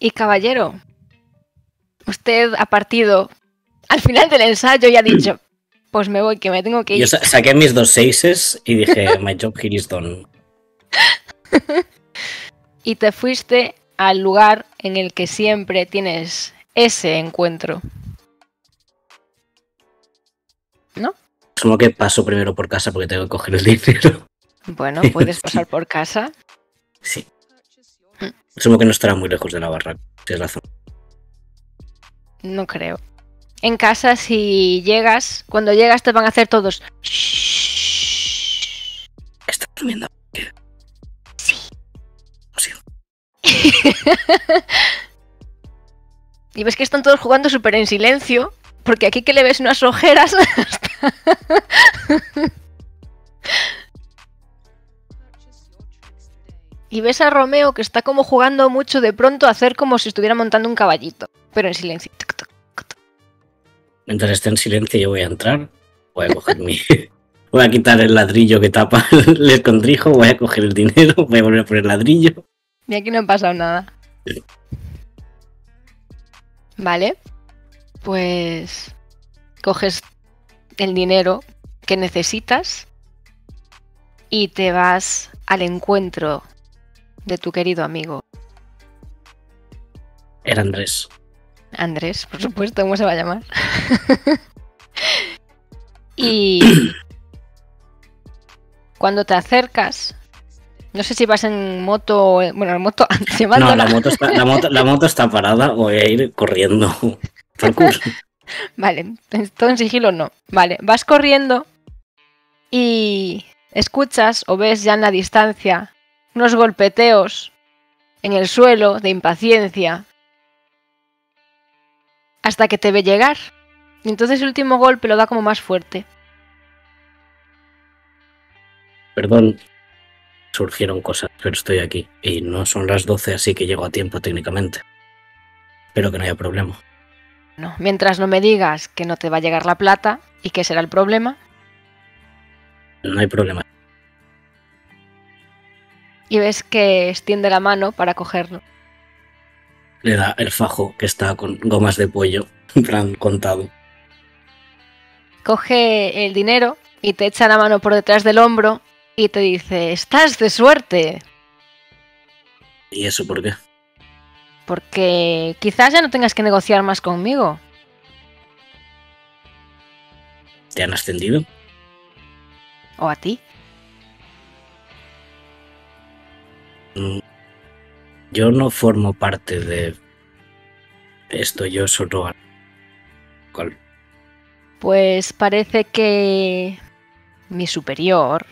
Y caballero, usted ha partido al final del ensayo y ha dicho, pues me voy, que me tengo que ir. Yo sa- saqué mis dos seises y dije, my job here is done. y te fuiste al lugar en el que siempre tienes ese encuentro. Asumo que paso primero por casa porque tengo que coger el dinero. Bueno, puedes pasar por casa. Sí. Asumo que no estará muy lejos de la barraca, si es la zona. No creo. En casa, si llegas, cuando llegas te van a hacer todos. "Shh". Está durmiendo. Sí. Sí. Y ves que están todos jugando súper en silencio. Porque aquí que le ves unas ojeras. y ves a Romeo que está como jugando mucho de pronto a hacer como si estuviera montando un caballito. Pero en silencio. Mientras esté en silencio yo voy a entrar, voy a coger mi... Voy a quitar el ladrillo que tapa el escondrijo, voy a coger el dinero, voy a volver a poner ladrillo. Y aquí no ha pasado nada. Vale. Pues coges el dinero que necesitas y te vas al encuentro de tu querido amigo Era Andrés. Andrés, por supuesto, ¿cómo se va a llamar? y cuando te acercas, no sé si vas en moto, o- bueno, en moto, No, llevándola. la moto está, la moto, la moto está parada, voy a ir corriendo. Vale, todo en sigilo no. Vale, vas corriendo y escuchas o ves ya en la distancia unos golpeteos en el suelo de impaciencia hasta que te ve llegar. Y entonces el último golpe lo da como más fuerte. Perdón, surgieron cosas, pero estoy aquí. Y no son las 12, así que llego a tiempo técnicamente. Espero que no haya problema. No, mientras no me digas que no te va a llegar la plata y que será el problema. No hay problema. Y ves que extiende la mano para cogerlo. Le da el fajo que está con gomas de pollo, en plan contado. coge el dinero y te echa la mano por detrás del hombro y te dice, estás de suerte, ¿Y eso por qué? porque quizás ya no tengas que negociar más conmigo. ¿Te han ascendido? O a ti. Yo no formo parte de esto, yo solo... Col- Pues parece que mi superior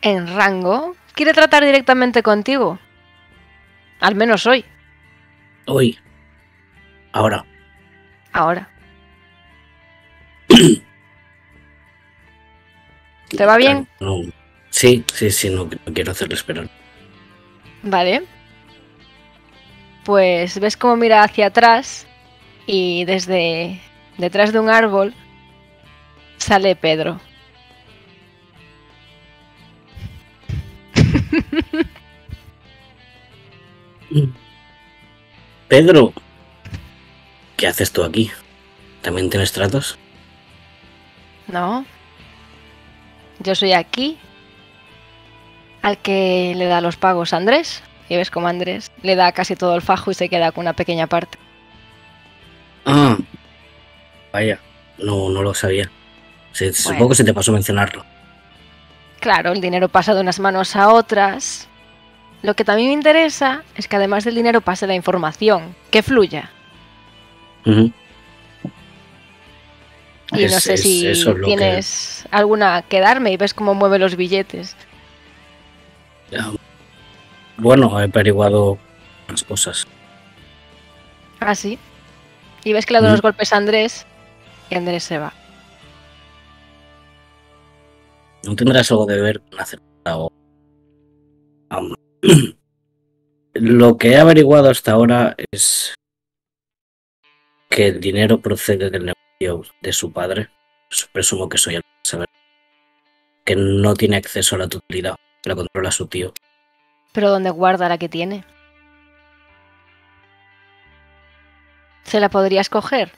en rango quiere tratar directamente contigo. Al menos hoy, Hoy. Ahora. ahora. ¿Te va bien? No. Sí, sí, sí, no, no quiero hacerle esperar. Vale. Pues ves cómo mira hacia atrás y desde detrás de un árbol sale Pedro. Pedro, ¿qué haces tú aquí? ¿También tienes tratos? ¿No? Yo soy aquí al que le da los pagos a Andrés. Y ves como Andrés le da casi todo el fajo y se queda con una pequeña parte. Ah, vaya, no, no lo sabía. Se- Supongo que se te pasó mencionarlo. Claro, el dinero pasa de unas manos a otras. Lo que también me interesa es que además del dinero pase la información, que fluya. Y no sé es si que- tienes alguna que darme y ves cómo mueve los billetes. Bueno, he averiguado unas cosas. Ah, sí. Y ves que le da Mm. unos golpes a Andrés y Andrés se va. ¿No tendrás algo de ver con hacer o... Lo que he averiguado hasta ahora es que el dinero procede del negocio de su padre. Presumo que soy el saber. Que no tiene acceso a la totalidad, que la controla su tío. Pero ¿dónde guarda la que tiene? ¿Se la podría escoger?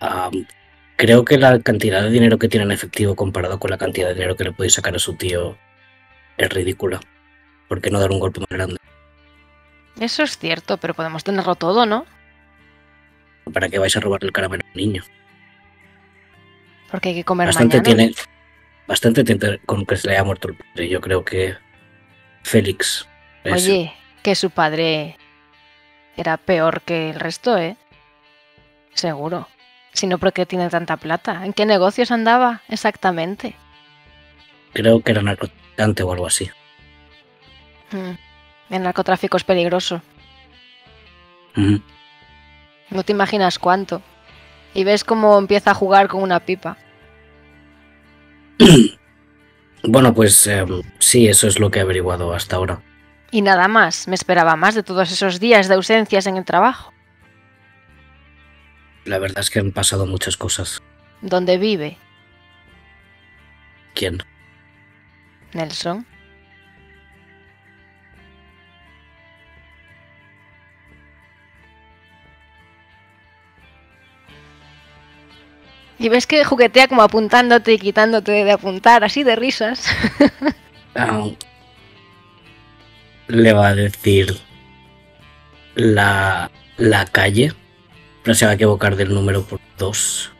Am, creo que la cantidad de dinero que tiene en efectivo comparado con la cantidad de dinero que le podéis sacar a su tío es ridícula. ¿Por qué no dar un golpe más grande? Eso es cierto, pero podemos tenerlo todo, ¿no? ¿Para qué vais a robarle el caramelo al niño? Porque hay que comer Bastante mañana. tiene. Bastante tiene con que se le haya muerto el padre. Yo creo que Félix. es- Oye, que su padre era peor que el resto, ¿eh? Seguro. Si no, ¿por qué tiene tanta plata? ¿En qué negocios andaba exactamente? Creo que era narcotraficante o algo así. Mm, El narcotráfico es peligroso. No te imaginas cuánto. Y ves cómo empieza a jugar con una pipa. Bueno, pues em, sí, eso es lo que he averiguado hasta ahora. Y nada más. Me esperaba más de todos esos días de ausencias en el trabajo. La verdad es que han pasado muchas cosas. ¿Dónde vive? ¿Quién? Nelson. Y ves que juguetea como apuntándote y quitándote de apuntar, así de risas. Le va a decir la, la calle, pero se va a equivocar del número por dos.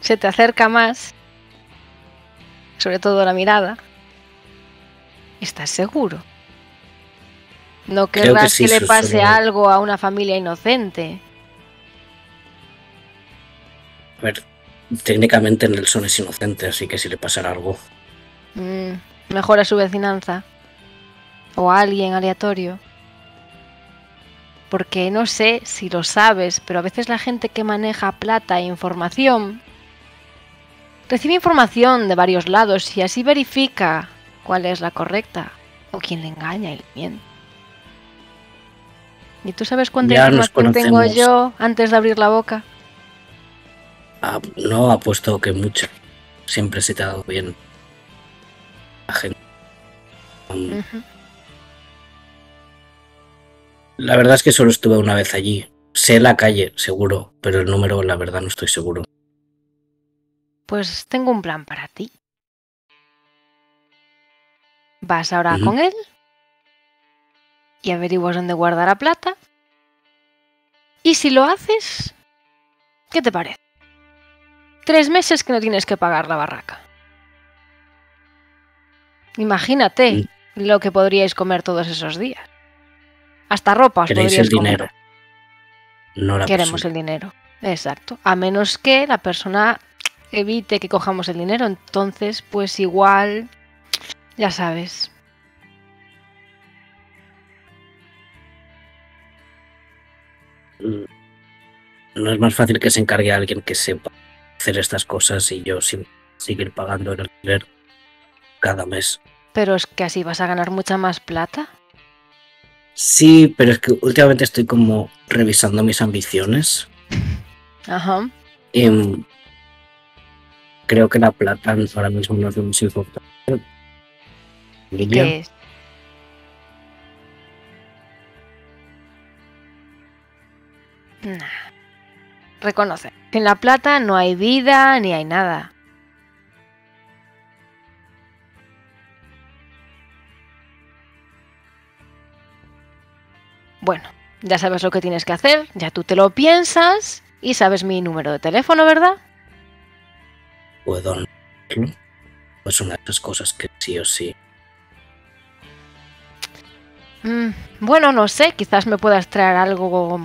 Se te acerca más. Sobre todo la mirada. ¿Estás seguro? No Creo que querrás sí, que le pase algo a una familia inocente. A ver, técnicamente Nelson es inocente, así que si le pasara algo. Mm, mejor a su vecinanza. O a alguien aleatorio. Porque no sé si lo sabes, pero a veces la gente que maneja plata e información recibe información de varios lados y así verifica cuál es la correcta o quién le engaña y le miente. ¿Y tú sabes cuánta Ya información tengo yo antes de abrir la boca? No apuesto que mucho. Siempre se te ha dado bien. La gente. La verdad es que solo estuve una vez allí. Sé la calle, seguro, pero el número, la verdad, no estoy seguro. Pues tengo un plan para ti. Vas ahora con él y averiguas dónde guarda la plata. Y si lo haces, ¿qué te parece? Tres meses que no tienes que pagar la barraca. Imagínate lo que podríais comer todos esos días. Hasta ropa os Queréis podríais el comer. dinero. No la Queremos persona. el dinero. Exacto. A menos que la persona evite que cojamos el dinero. Entonces, pues igual, ya sabes. Mm. No es más fácil que se encargue a alguien que sepa hacer estas cosas y yo sin seguir pagando el alquiler cada mes. Pero es que así vas a ganar mucha más plata. Sí, pero es que últimamente estoy como revisando mis ambiciones Ajá. y mm, creo que la plata ahora mismo no es más importante. ¿Qué es? Nah. Reconoce. Sin la plata no hay vida ni hay nada. Bueno, ya sabes lo que tienes que hacer, ya tú te lo piensas y sabes mi número de teléfono, ¿verdad? puedo. Pues una de esas cosas que sí o sí. Mm, bueno, no sé, quizás me puedas traer algo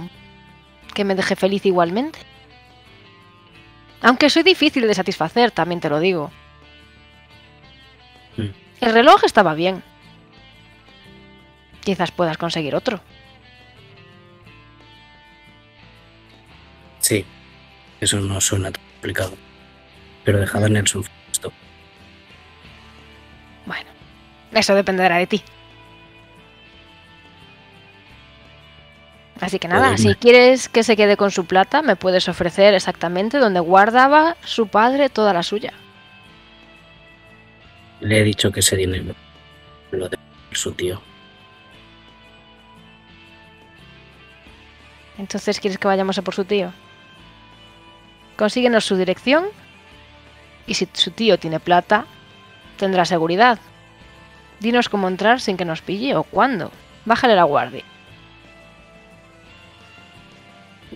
que me deje feliz igualmente. Aunque soy difícil de satisfacer, también te lo digo. El reloj estaba bien. Quizás puedas conseguir otro. Sí, eso no suena tan complicado. Pero dejad a Nelson esto. Bueno, eso dependerá de ti. Así que nada, si quieres que se quede con su plata, me puedes ofrecer exactamente donde guardaba su padre toda la suya. Le he dicho que ese dinero lo de su tío. Entonces, ¿quieres que vayamos a por su tío? Consíguenos su dirección y si su tío tiene plata, tendrá seguridad. Dinos cómo entrar sin que nos pille o cuándo. Bájale la guardia.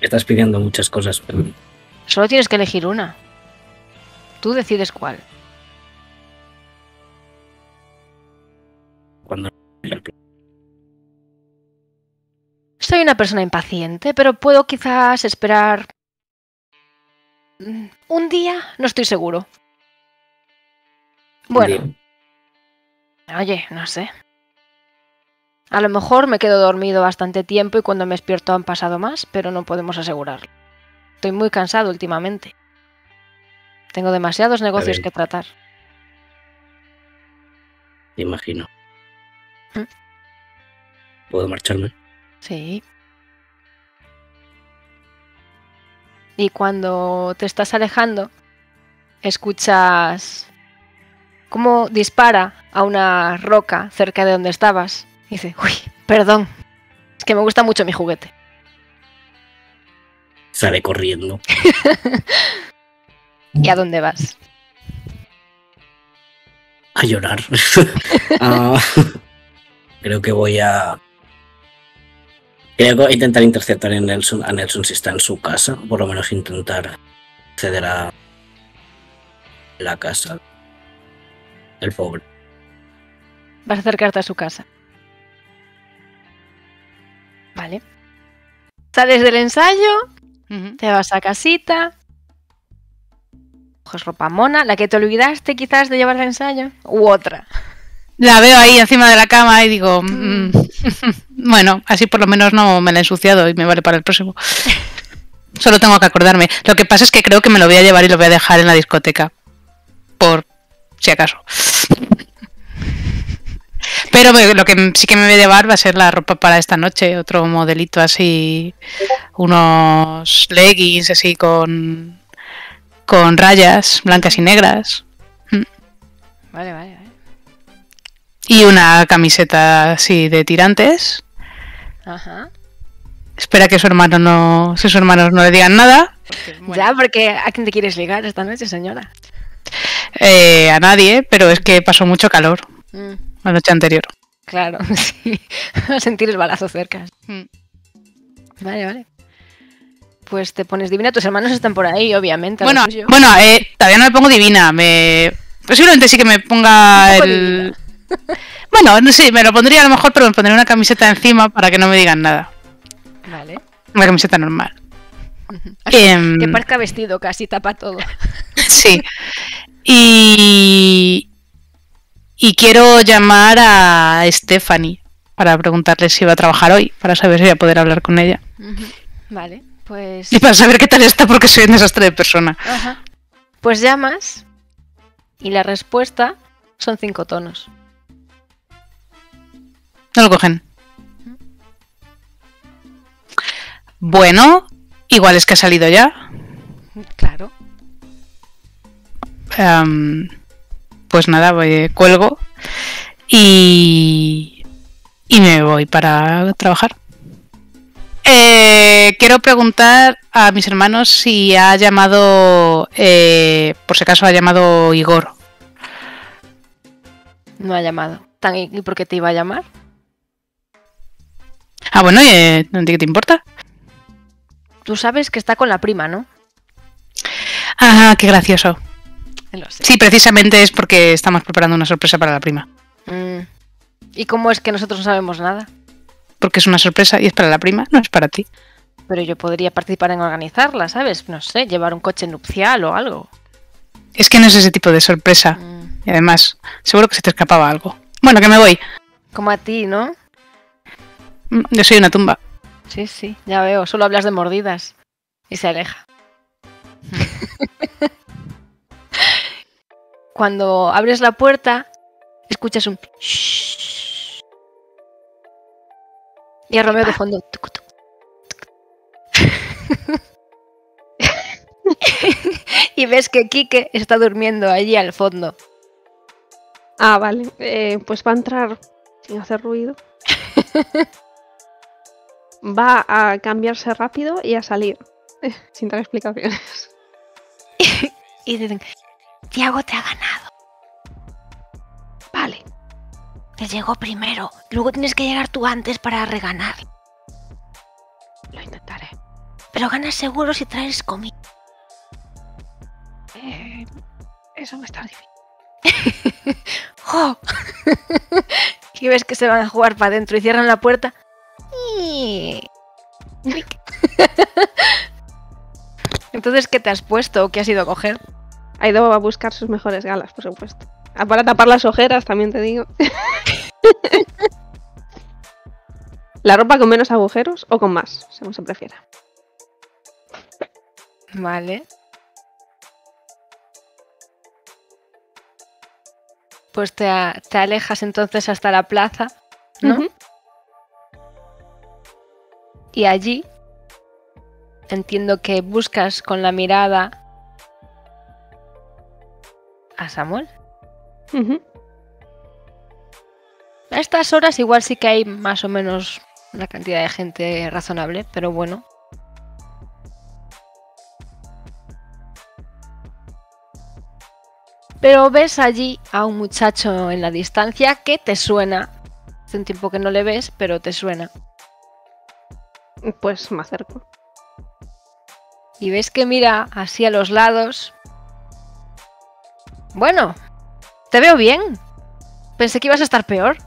Estás pidiendo muchas cosas, pero Solo tienes que elegir una. Tú decides cuál. cuando Soy una persona impaciente, pero puedo quizás esperar... Un día, no estoy seguro. Bueno, oye, no sé. A lo mejor me quedo dormido bastante tiempo y cuando me despierto han pasado más, pero no podemos asegurarlo. Estoy muy cansado últimamente. Tengo demasiados negocios que tratar. te imagino. ¿Mm? ¿Puedo marcharme? Sí. Y cuando te estás alejando, escuchas cómo dispara a una roca cerca de donde estabas. Y dice, uy, perdón. Es que me gusta mucho mi juguete. Sale corriendo. ¿Y a dónde vas? A llorar. Ah, creo que voy a. Creo que voy a intentar interceptar a Nelson, a Nelson si está en su casa. Por lo menos intentar acceder a la casa del pobre. Vas a acercarte a su casa. Vale. Sales del ensayo, te vas a casita. Coges ropa mona, la que te olvidaste quizás de llevar al ensayo. U otra. La veo ahí encima de la cama y digo, mm, bueno, así por lo menos no me la he ensuciado y me vale para el próximo. Solo tengo que acordarme. Lo que pasa es que creo que me lo voy a llevar y lo voy a dejar en la discoteca. Por si acaso. Pero lo que sí que me voy a llevar va a ser la ropa para esta noche. Otro modelito así. Unos leggings así con. con rayas blancas y negras. Vale, vale, vale. Y una camiseta así de tirantes. Ajá. Espera que su hermano no, si sus hermanos no le digan nada. Ya, porque ¿a quién te quieres ligar esta noche, señora? Eh, a nadie, pero es que pasó mucho calor Mm, la noche anterior. claro, sí. A sentir el balazo cerca. Mm. Vale, vale. Pues te pones divina. Tus hermanos están por ahí, obviamente. Bueno, bueno, eh, todavía no me pongo divina. Me posiblemente sí que me ponga el. Bueno, no sé, me lo pondría a lo mejor, pero me pondría una camiseta encima para que no me digan nada. Vale. Una camiseta normal. Em, Que parezca vestido, casi tapa todo. Sí. Y. Y quiero llamar a Stephanie para preguntarle si va a trabajar hoy, para saber si voy a poder hablar con ella. Vale, pues. Y para saber qué tal está, porque soy un desastre de persona. Ajá. Pues llamas y la respuesta son cinco tonos. No lo cogen. Bueno, igual es que ha salido ya. Claro. Em, pues nada, voy, cuelgo y, y me voy para trabajar. Eh, quiero preguntar a mis hermanos si ha llamado, eh, por si acaso ha llamado Igor. No ha llamado. ¿Y por qué te iba a llamar? Ah, bueno, eh, ¿a ti ¿qué te importa? Tú sabes que está con la prima, ¿no? Ah, qué gracioso. Lo sé. Sí, precisamente es porque estamos preparando una sorpresa para la prima. Mm. ¿Y cómo es que nosotros no sabemos nada? Porque es una sorpresa y es para la prima, no es para ti. Pero yo podría participar en organizarla, ¿sabes? No sé, llevar un coche nupcial o algo. Es que no es ese tipo de sorpresa. Mm. Y además, seguro que se te escapaba algo. Bueno, que me voy. Como a ti, ¿no? Mm, Yo soy una tumba. Sí, sí, ya veo. Solo hablas de mordidas. Y se aleja. Cuando abres la puerta, escuchas un... shhh. Y a Romeo de fondo... tuc, tuc, tuc. y ves que Quique está durmiendo allí al fondo. Ah, vale. Eh, pues va a entrar sin hacer ruido. va a cambiarse rápido y a salir. Sin dar explicaciones. Y dicen, Tiago te ha ganado. Vale. Te llegó primero. Luego tienes que llegar tú antes para reganar. Lo intentaré. Pero ganas seguro si traes comida. Eh, eso a estar difícil. ¡Jo! y ves que se van a jugar para adentro y cierran la puerta. Entonces, ¿qué te has puesto o qué has ido a coger? Ha ido a buscar sus mejores galas, por supuesto. Ah, Para tapar las ojeras, también te digo. ¿La ropa con menos agujeros o con más? Según se prefiera. Vale. Pues te, a- te alejas entonces hasta la plaza, ¿no? Y allí entiendo que buscas con la mirada a Samuel. A estas horas igual sí que hay más o menos una cantidad de gente razonable, pero bueno. Pero ves allí a un muchacho en la distancia que te suena. Hace un tiempo que no le ves, pero te suena. Pues me acerco. Y ves que mira así a los lados. Bueno, te veo bien. Pensé que ibas a estar peor.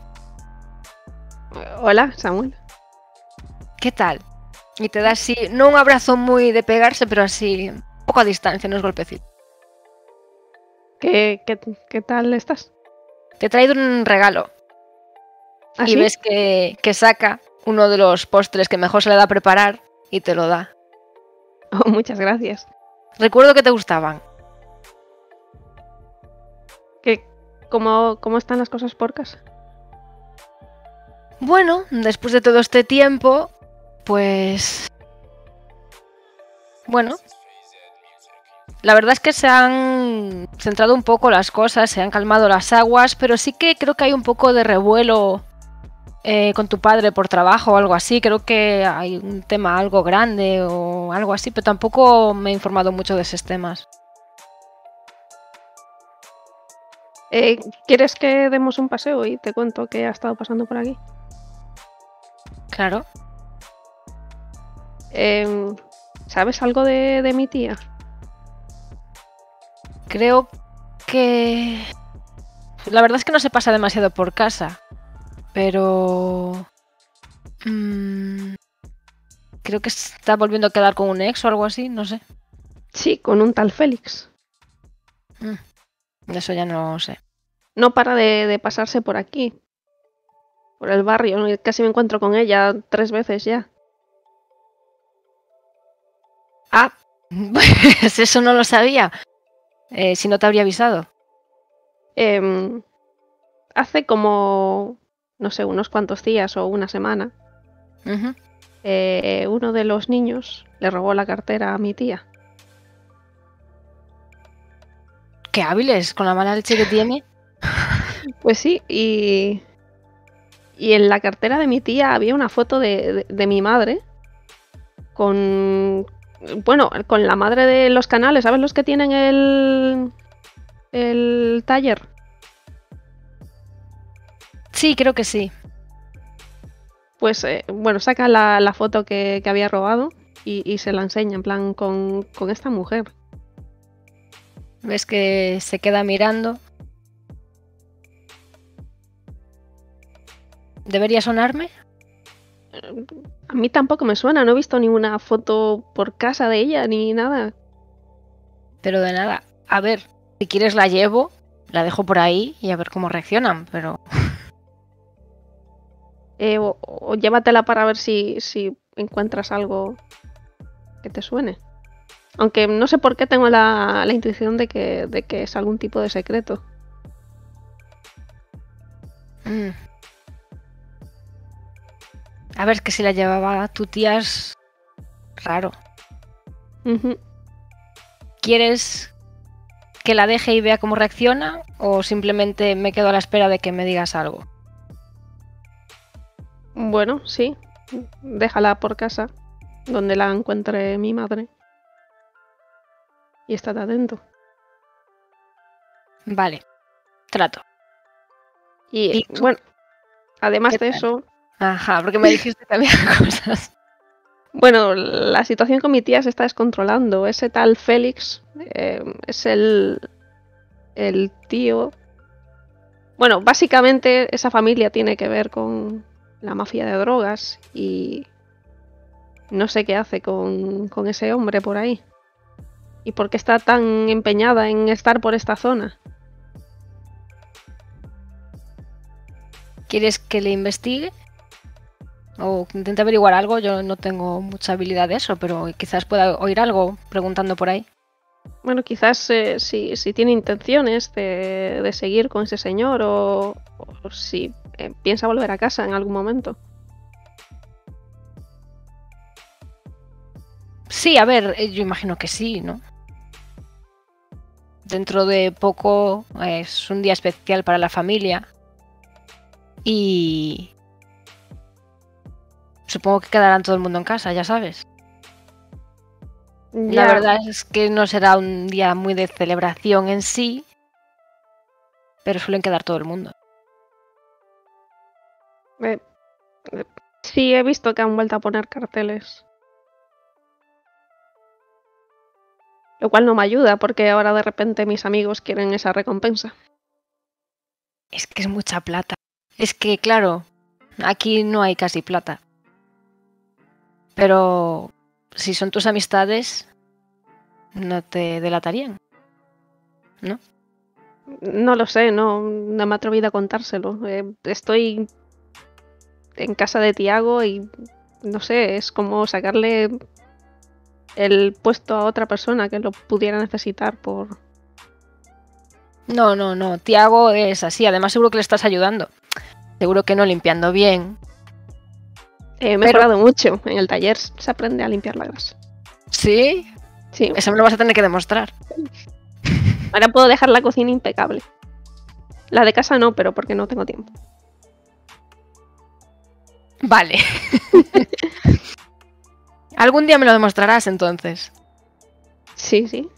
Hola, Samuel. ¿Qué tal? Y te da así, no un abrazo muy de pegarse, pero así, un poco a distancia, no es golpecito. ¿Qué, qué, qué tal estás? Te he traído un regalo ¿Ah, y sí? ves que, que saca uno de los postres que mejor se le da a preparar y te lo da. Oh, muchas gracias. Recuerdo que te gustaban. Cómo, ¿Cómo están las cosas por casa? Bueno, después de todo este tiempo, pues... Bueno. La verdad es que se han centrado un poco las cosas, se han calmado las aguas, pero sí que creo que hay un poco de revuelo eh, con tu padre por trabajo o algo así. Creo que hay un tema algo grande o algo así, pero tampoco me he informado mucho de esos temas. Eh, ¿Quieres que demos un paseo y te cuento qué ha estado pasando por aquí? Claro. Em, ¿Sabes algo de, de mi tía? Creo que... La verdad es que no se pasa demasiado por casa, pero... mm, Creo que está volviendo a quedar con un ex o algo así, no sé. Sí, con un tal Félix. De eso ya no sé. No para de, de pasarse por aquí. Por el barrio. Casi me encuentro con ella tres veces ya. Ah, pues eso no lo sabía. Eh, si no te habría avisado. Em, hace como, no sé, unos cuantos días o una semana, eh, uno de los niños le robó la cartera a mi tía. Qué hábiles con la mala leche que tiene. Pues sí, y, y en la cartera de mi tía había una foto de, de- de mi madre con, bueno, con la madre de los canales, ¿sabes los que tienen el, el taller? Sí, creo que sí. Pues eh, bueno, saca la, la foto que, que había robado y, y se la enseña en plan con, con esta mujer. Ves que se queda mirando. ¿Debería sonarme? A mí tampoco me suena, no he visto ninguna foto por casa de ella ni nada. Pero de nada. A ver, si quieres la llevo, la dejo por ahí y a ver cómo reaccionan, pero... Eh, o, o llévatela para ver si, si encuentras algo que te suene. Aunque no sé por qué tengo la, la intuición de que, de que es algún tipo de secreto. Mm. A ver, es que si la llevaba tu tía es raro. ¿Quieres que la deje y vea cómo reacciona? ¿O simplemente me quedo a la espera de que me digas algo? Bueno, sí. déjala por casa, donde la encuentre mi madre. Y estate atento. Vale. Trato. Y, bueno, además ¿Qué de eso, Ajá, porque me dijiste que había cosas. bueno, la situación con mi tía se está descontrolando. Ese tal Félix eh, es el, el tío. Bueno, básicamente esa familia tiene que ver con la mafia de drogas y no sé qué hace con, con ese hombre por ahí. ¿Y por qué está tan empeñada en estar por esta zona? ¿Quieres que le investigue? O que intente averiguar algo. Yo no tengo mucha habilidad de eso, pero quizás pueda oír algo preguntando por ahí. Bueno, quizás eh, si, si tiene intenciones de, de seguir con ese señor o, o si eh, piensa volver a casa en algún momento. Sí, a ver, eh, yo imagino que sí, ¿no? Dentro de poco es un día especial para la familia. Y... Supongo que quedarán todo el mundo en casa, ya sabes. La verdad es que no será un día muy de celebración en sí, pero suelen quedar todo el mundo. eh, eh, sí, he visto que han vuelto a poner carteles. Lo cual no me ayuda porque ahora de repente mis amigos quieren esa recompensa. Es que es mucha plata. Es que, claro, aquí no hay casi plata. Pero si son tus amistades, no te delatarían. No lo sé, no, no me he atrevido a contárselo. Eh, estoy en casa de Tiago y no sé, es como sacarle el puesto a otra persona que lo pudiera necesitar por... No, no, no. Tiago es así. Además, seguro que le estás ayudando. Seguro que no limpiando bien. Eh, me he Pero- mejorado mucho. En el taller se aprende a limpiar la grasa. ¿Sí? Sí, Eso me lo vas a tener que demostrar. ahora puedo dejar la cocina impecable. La de casa no, pero porque no tengo tiempo. Vale. Algún día me lo demostrarás entonces. Sí, sí.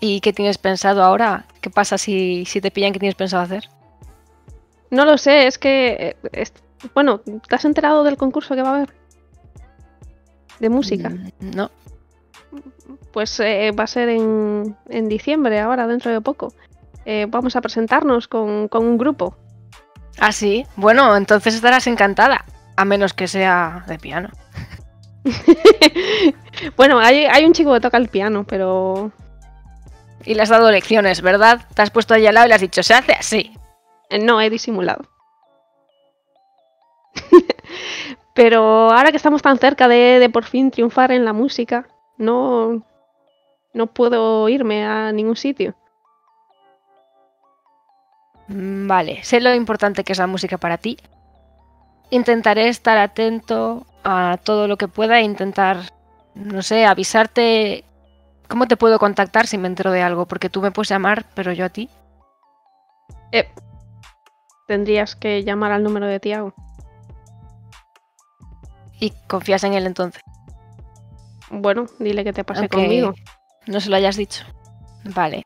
¿Y qué tienes pensado ahora? ¿Qué pasa si, si te pillan? ¿Qué tienes pensado hacer? No lo sé, es que... eh, es- Bueno, ¿te has enterado del concurso que va a haber? De música. Mm, No. Pues eh, va a ser en, en diciembre, ahora, dentro de poco. Eh, vamos a presentarnos con, con un grupo. Ah, sí. Bueno, entonces estarás encantada. A menos que sea de piano. bueno, hay, hay un chico que toca el piano, pero Y le has dado lecciones, ¿verdad? Te has puesto allí al lado y le has dicho, se hace así. eh, no he disimulado. pero ahora que estamos tan cerca de, de por fin triunfar en la música, no, no puedo irme a ningún sitio. Mm, Vale, sé lo importante que es la música para ti. Intentaré estar atento a todo lo que pueda e intentar, no sé, avisarte cómo te puedo contactar si me entero de algo, porque tú me puedes llamar, pero yo a ti. Eh, tendrías que llamar al número de Tiago. Y confías en él entonces. Bueno, dile que te pase conmigo. No se lo hayas dicho. Vale.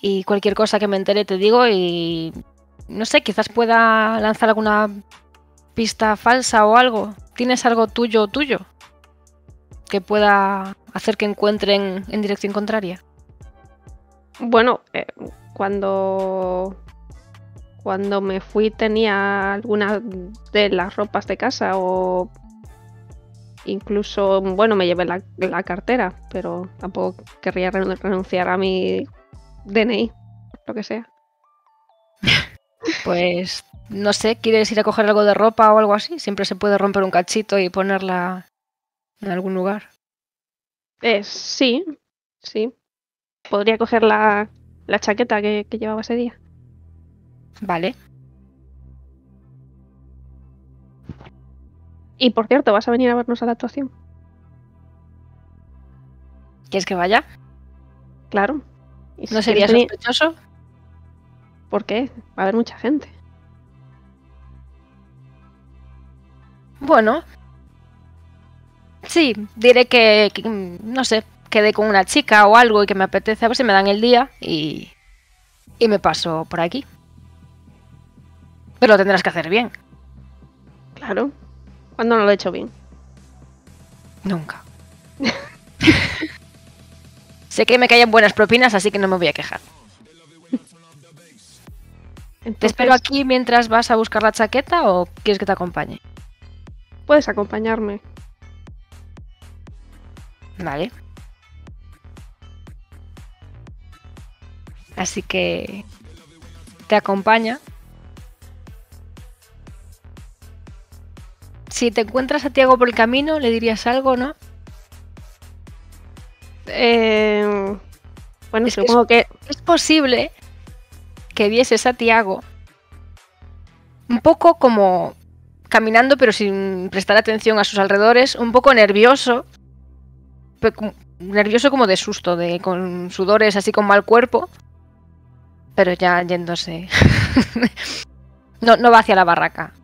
Y cualquier cosa que me entere te digo y... No sé, quizás pueda lanzar alguna pista falsa o algo. ¿Tienes algo tuyo tuyo? Que pueda hacer que encuentren en dirección contraria. Bueno, eh, cuando cuando me fui tenía alguna de las ropas de casa o incluso, bueno, me llevé la, la cartera, pero tampoco querría renu- renunciar a mi DNI, lo que sea. Pues no sé, ¿quieres ir a coger algo de ropa o algo así? Siempre se puede romper un cachito y ponerla en algún lugar. Eh, sí, sí. Podría coger la, la chaqueta que, que llevaba ese día. Vale. Y por cierto, ¿vas a venir a vernos a la actuación? ¿Quieres que vaya? Claro. Y si ¿No sería venir- sospechoso? ¿Por qué? Va a haber mucha gente. Bueno. Sí, diré que, que, mm, no sé, quedé con una chica o algo y que me apetece a ver si me dan el día y, y me paso por aquí. Pero lo tendrás que hacer bien. Claro. Cuando no lo he hecho bien. Nunca. sé que me caen buenas propinas, así que no me voy a quejar. ¿Te Entonces, espero aquí mientras vas a buscar la chaqueta o quieres que te acompañe? Puedes acompañarme. Vale. Así que te acompaña. Si te encuentras a Tiago por el camino, le dirías algo, ¿no? Eh, bueno, Es que supongo que Es posible que vieses a Tiago un poco como caminando pero sin prestar atención a sus alrededores, un poco nervioso, como- nervioso como de susto, de con sudores así con mal cuerpo, pero ya yéndose. no, no va hacia la barraca.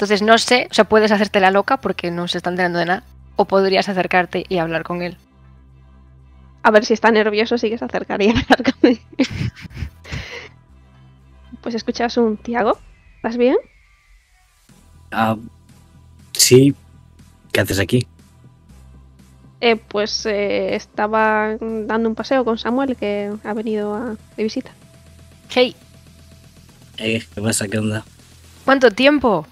Entonces no sé, o sea, puedes hacerte la loca porque no se está enterando de nada, o podrías acercarte y hablar con él. A ver si está nervioso, sí que se acercaría a hablar conmigo. Pues escuchas un Tiago. ¿Estás bien? Ah, sí. ¿Qué haces aquí? Eh, pues eh, estaba dando un paseo con Samuel que ha venido a, de visita. Hey, Eh, ¿Qué pasa? ¿Qué onda? ¿cuánto tiempo?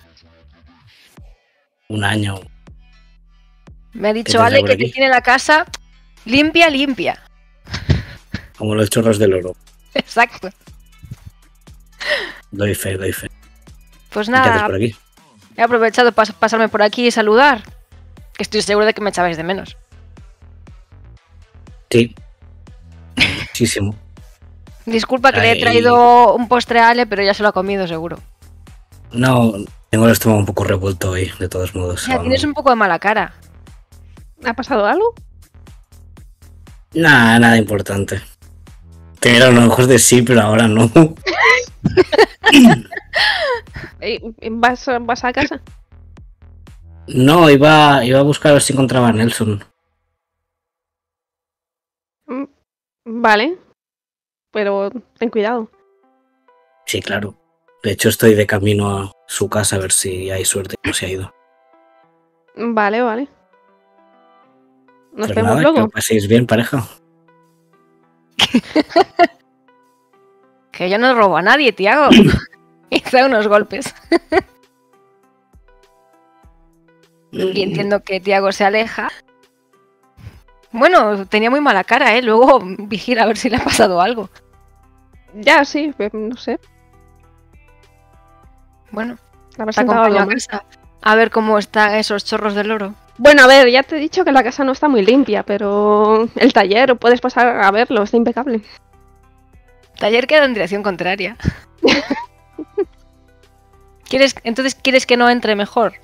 Un año. Me ha dicho Ale que aquí? tiene la casa limpia, limpia. Como los chorros del oro. Exacto. Doy fe, doy fe. Pues ¿Y ¿Qué haces nada, por aquí? he aprovechado para pasarme por aquí y saludar. Que estoy seguro de que me echabais de menos. Sí. Muchísimo. Disculpa que le he traído un postre a Ale, pero ya se lo ha comido seguro. No, tengo el estómago un poco revuelto hoy, de todos modos. Sea, tienes un poco de mala cara. ¿Ha pasado algo? Nada, nada importante. Tenía los ojos de sí, pero ahora no. ¿Vas, vas a casa? No, iba, iba a buscar a ver si encontraba a Nelson. Mm, Vale. Pero ten cuidado. Sí, claro. De hecho, estoy de camino a su casa a ver si hay suerte y no se ha ido. Vale, vale. Nos Pues vemos nada, que luego. lo paséis bien, pareja. Que yo no robo a nadie, Tiago. Hice unos golpes. y entiendo que Tiago se aleja. Bueno, tenía muy mala cara, ¿eh? Luego vigila a ver si le ha pasado algo. Ya, sí, eh, no sé. Bueno, habrá te acompaño a casa. A ver cómo están esos chorros del oro. Bueno, a ver, ya te he dicho que la casa no está muy limpia, pero el taller puedes pasar a verlo, está impecable. Taller queda en dirección contraria. ¿Quieres, entonces, ¿quieres que no entre mejor?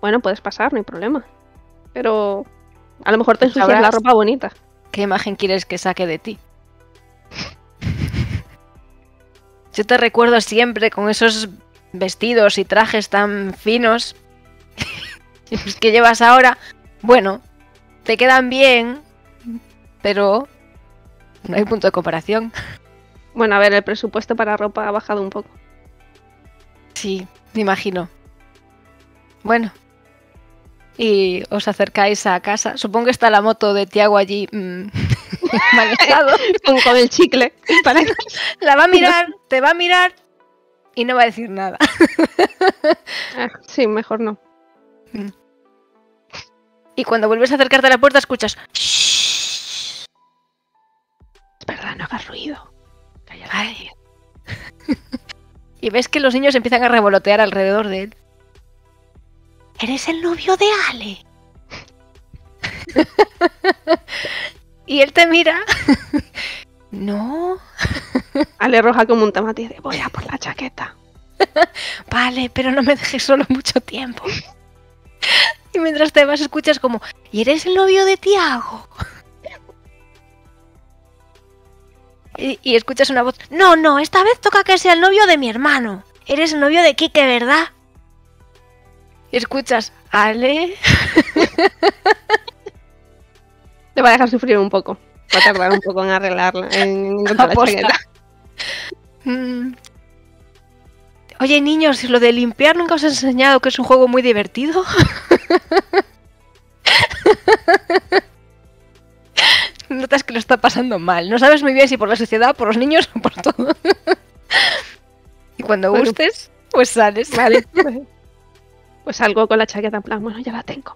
Bueno, puedes pasar, no hay problema. Pero a lo mejor te ensucias Sabrás. la ropa bonita. ¿Qué imagen quieres que saque de ti? Yo te recuerdo siempre con esos vestidos y trajes tan finos que llevas ahora. Bueno, te quedan bien, pero no hay punto de comparación. Bueno, a ver, el presupuesto para ropa ha bajado un poco. Sí, me imagino. Bueno. Y os acercáis a casa. Supongo que está la moto de Tiago allí mm, mal estado. Con, con el chicle. Para... La va a mirar, te va a mirar y no va a decir nada. Ah, sí, mejor no. Y cuando vuelves a acercarte a la puerta escuchas "Shh". Es verdad, no hagas ruido. Vale. y ves que los niños empiezan a revolotear alrededor de él. Eres el novio de Ale. Y él te mira. no. Ale roja como un tomate y dice, voy a por la chaqueta. Vale, pero no me dejes solo mucho tiempo. y mientras te vas escuchas como, ¿y eres el novio de Tiago? y, y escuchas una voz, no, no, esta vez toca que sea el novio de mi hermano. Eres el novio de Kike, ¿verdad? Y escuchas, Ale. Te va a dejar sufrir un poco. Va a tardar un poco en arreglarla, en encontrar la Aposta. chaqueta. Mm. Oye, niños, lo de limpiar nunca os he enseñado que es un juego muy divertido. Notas que lo está pasando mal. No sabes muy bien si por la sociedad, por los niños o por todo. y cuando Bueno. gustes, pues sales. Vale. Pues salgo con la chaqueta en plan, bueno, ya la tengo.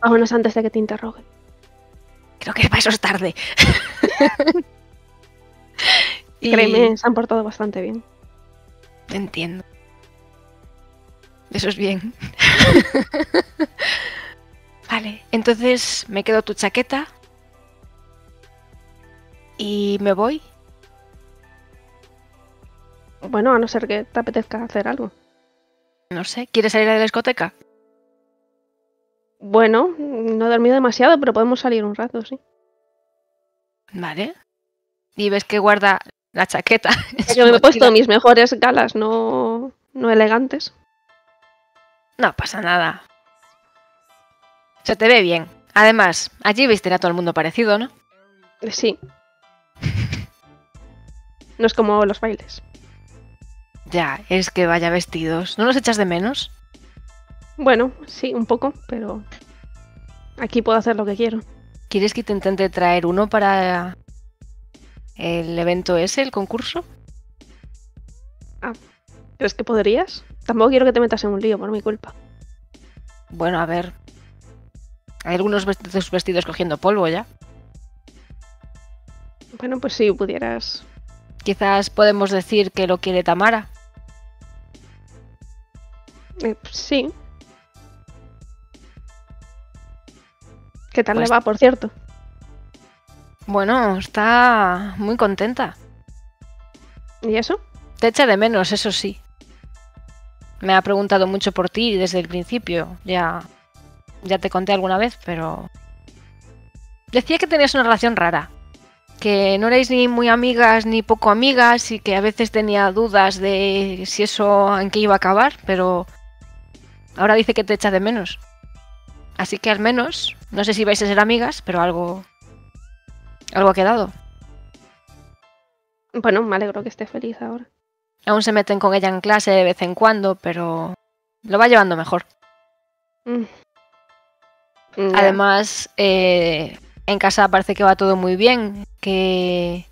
Vámonos antes de que te interroguen. Creo que para eso es tarde. y... Créeme, se han portado bastante bien. Entiendo. Eso es bien. vale, entonces me quedo tu chaqueta. Y me voy. Bueno, a no ser que te apetezca hacer algo. No sé, ¿quieres salir a la discoteca? Bueno, no he dormido demasiado, pero podemos salir un rato, sí. Vale. Y ves que guarda la chaqueta. Yo me he puesto mis mejores galas, no, no elegantes. No pasa nada. Se te ve bien. Además, allí viste a todo el mundo parecido, ¿no? Sí. No es como los bailes. Ya, es que vaya vestidos. ¿No los echas de menos? Bueno, sí, un poco, pero aquí puedo hacer lo que quiero. ¿Quieres que te intente traer uno para el evento ese, el concurso? ¿Crees que podrías? Tampoco quiero que te metas en un lío por mi culpa. Bueno, a ver. Hay algunos vest- de tus vestidos cogiendo polvo ya. Bueno, pues si pudieras. Quizás podemos decir que lo quiere Tamara. eh, sí. ¿Qué tal Pues- le va, por cierto? Bueno, está muy contenta. ¿Y eso? Te echa de menos, eso sí. Me ha preguntado mucho por ti desde el principio. Ya, ya te conté alguna vez, pero... Decía que tenías una relación rara. Que no erais ni muy amigas ni poco amigas y que a veces tenía dudas de si eso en qué iba a acabar, pero ahora dice que te echa de menos. Así que al menos, no sé si vais a ser amigas, pero algo... Algo ha quedado. Bueno, me alegro que esté feliz ahora. Aún se meten con ella en clase de vez en cuando, pero lo va llevando mejor. Mm. Además, eh, en casa parece que va todo muy bien. Que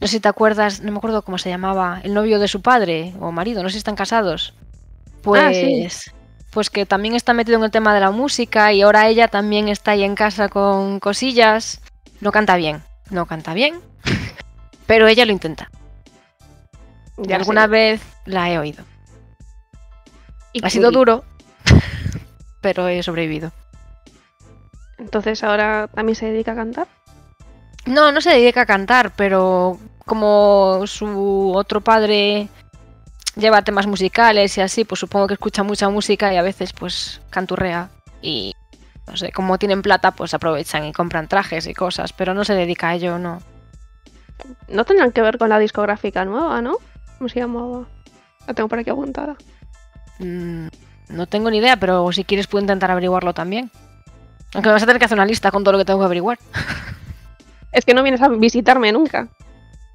no sé si te acuerdas, no me acuerdo cómo se llamaba, el novio de su padre o marido, no sé si están casados. Pues, Ah, sí. Pues que también está metido en el tema de la música y ahora ella también está ahí en casa con cosillas. No canta bien, no canta bien, pero ella lo intenta. Y Ya alguna sé. vez la he oído. Y- Ha sido duro, pero he sobrevivido. Entonces ahora también se dedica a cantar. No, no se dedica a cantar, pero como su otro padre lleva temas musicales y así, pues supongo que escucha mucha música y a veces pues canturrea y no sé, como tienen plata, pues aprovechan y compran trajes y cosas, pero no se dedica a ello, no. No tendrán que ver con la discográfica nueva, ¿no? ¿Cómo se llamaba? La tengo por aquí apuntada. Mm, no tengo ni idea, pero si quieres puedo intentar averiguarlo también. Aunque me vas a tener que hacer una lista con todo lo que tengo que averiguar. Es que no vienes a visitarme nunca.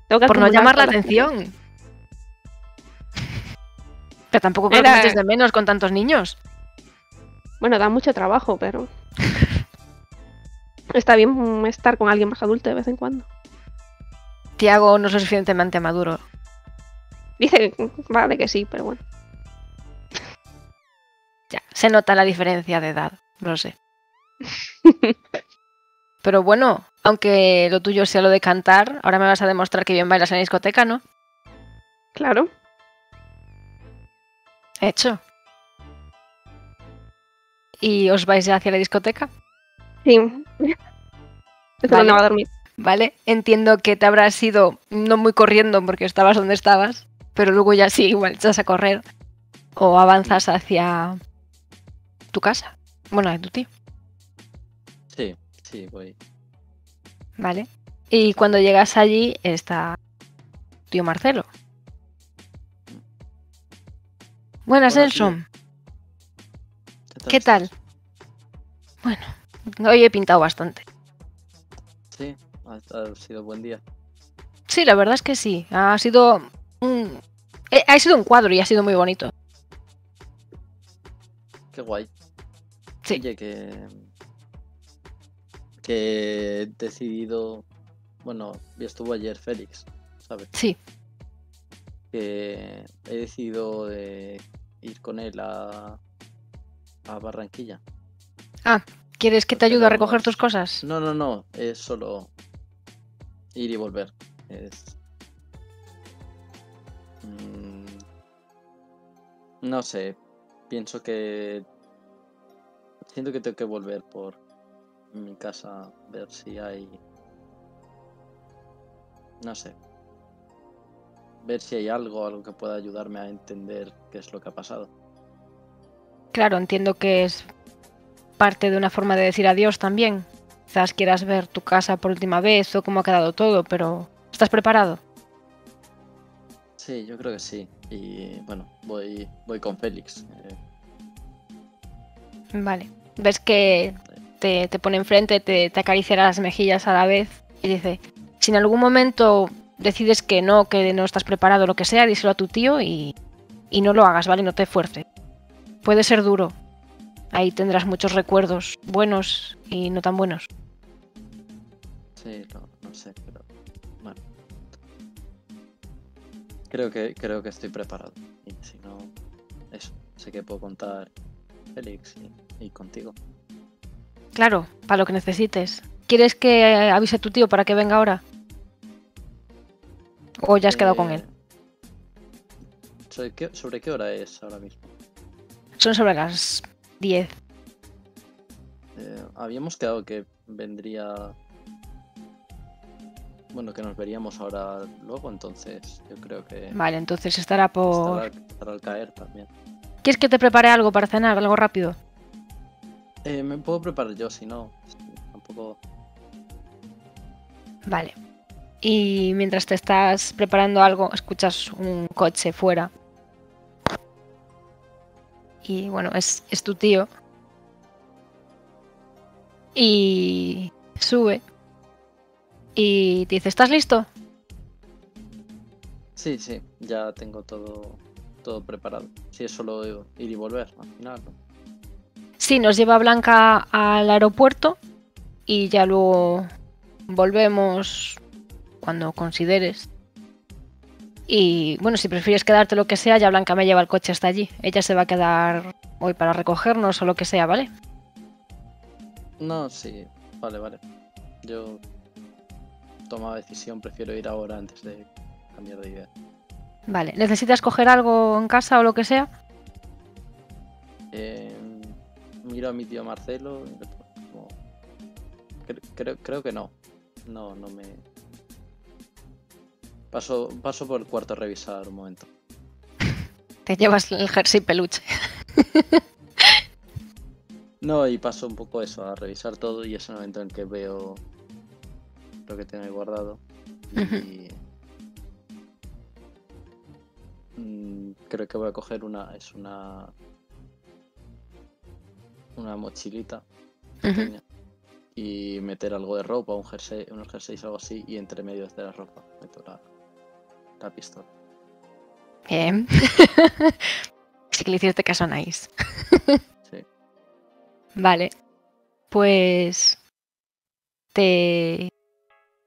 Tengo que Por no llamar la atención. Pero tampoco creo que Era- eches de menos con tantos niños. Bueno, da mucho trabajo, pero. Está bien estar con alguien más adulto de vez en cuando. Tiago no es lo suficientemente maduro. Dice, vale que sí, pero bueno. Ya, se nota la diferencia de edad, lo sé. Pero bueno, aunque lo tuyo sea lo de cantar, ahora me vas a demostrar que bien bailas en la discoteca, ¿no? Claro. Hecho. ¿Y os vais ya hacia la discoteca? Sí. Es Vale. donde va a dormir. ¿Vale? Entiendo que te habrás ido no muy corriendo porque estabas donde estabas, pero luego ya sí, igual echas a correr o avanzas hacia tu casa. Bueno, de tu tío, Sí, sí, voy. ¿vale? Y cuando llegas allí está tío Marcelo. Buenas, Hola, tío. Elson. ¿Qué tal? Bueno, hoy he pintado bastante. Sí, ha, ha sido buen día. Sí, la verdad es que sí. Ha sido un... eh, Ha sido un cuadro y ha sido muy bonito. Qué guay. Sí. Oye, que. Que he decidido. Bueno, estuvo ayer Félix, ¿sabes? Sí. Que he decidido de ir con él a. a Barranquilla. ¿Quieres que te ayude a recoger tus cosas? No, no, no, es solo ir y volver. Es. Mm, No sé, pienso que. Siento que tengo que volver por mi casa, ver si hay. No sé. Ver si hay algo, algo que pueda ayudarme a entender qué es lo que ha pasado. Claro, entiendo que es parte de una forma de decir adiós también. Quizás quieras ver tu casa por última vez o cómo ha quedado todo, pero ¿estás preparado? Sí, yo creo que sí. Y bueno, voy, voy con Félix. eh, Vale. Ves que te, te pone enfrente, te, te acaricia las mejillas a la vez y dice, si en algún momento decides que no, que no estás preparado, lo que sea, díselo a tu tío y, y no lo hagas, ¿vale? No te fuerces. Puede ser duro. Ahí tendrás muchos recuerdos buenos y no tan buenos. Sí, no, no sé, pero bueno. Creo que, creo que estoy preparado. Y si no, eso, sé que puedo contar Félix y, y contigo. Claro, para lo que necesites. ¿Quieres que avise a tu tío para que venga ahora? ¿O ya has quedado con Eh, él? ¿sobre qué, ¿Sobre qué hora es ahora mismo? Son sobre las 10. Eh, habíamos quedado que vendría... Bueno, que nos veríamos ahora luego, entonces yo creo que Vale, entonces estará por... estará, estará al caer también. ¿Quieres que te prepare algo para cenar? Algo rápido. Eh, me puedo preparar yo, si no, tampoco... Vale. Y mientras te estás preparando algo, escuchas un coche fuera. Y bueno, es, es tu tío. Y sube. Y te dice, ¿estás listo? Sí, sí, ya tengo todo, todo preparado. Si es solo ir y volver, al final. Sí, nos lleva Blanca al aeropuerto y ya luego volvemos cuando consideres. Y bueno, si prefieres quedarte lo que sea, ya Blanca me lleva el coche hasta allí. Ella se va a quedar hoy para recogernos o lo que sea, ¿vale? No, sí, vale, vale. Yo tomaba decisión, prefiero ir ahora antes de cambiar de idea. Vale. ¿Necesitas coger algo en casa o lo que sea? Eh, miro a mi tío Marcelo. como- creo, creo que no. No, no me. Paso, paso por el cuarto a revisar un momento. Te llevas el jersey peluche. No, y paso un poco eso, a revisar todo y es el momento en que veo lo que ahí guardado. Y Mm, creo que voy a coger una, es una una mochilita pequeña y meter algo de ropa, un jersey, unos jerseys algo así y entre medio de la ropa meto la, la pistola. Bien. sí que le hiciste caso a Nice. Sí. Vale. Pues te